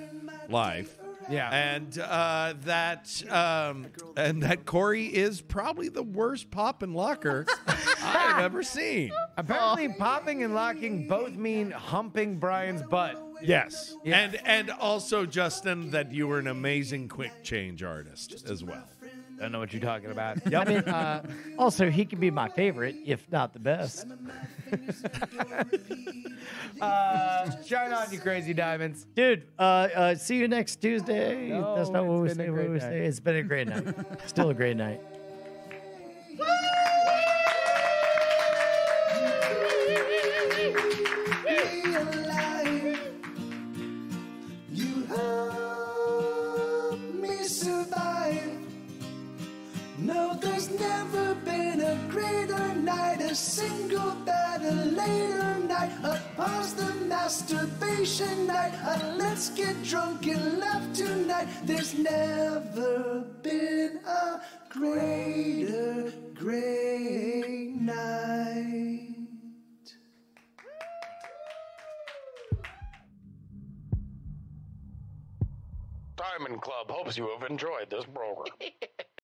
life. Yeah. and uh, that um, and that Corey is probably the worst pop and locker I've ever seen. Apparently, popping and locking both mean humping Brian's butt. Yes, Yeah. and and also Justin, that you were an amazing quick change artist as well. I don't know what you're talking about. I mean, Uh, also, he could be my favorite, if not the best. uh, shine on, you crazy diamonds. Dude, uh, uh, see you next Tuesday. No, That's not what we say. What we say. It's been a great night. Still a great night. Me survive. No, there's never been a great greater night, a single bed, a later night, a pause the masturbation night, a let's get drunk and laugh tonight. There's never been a greater, great night. Diamond Club hopes you have enjoyed this program.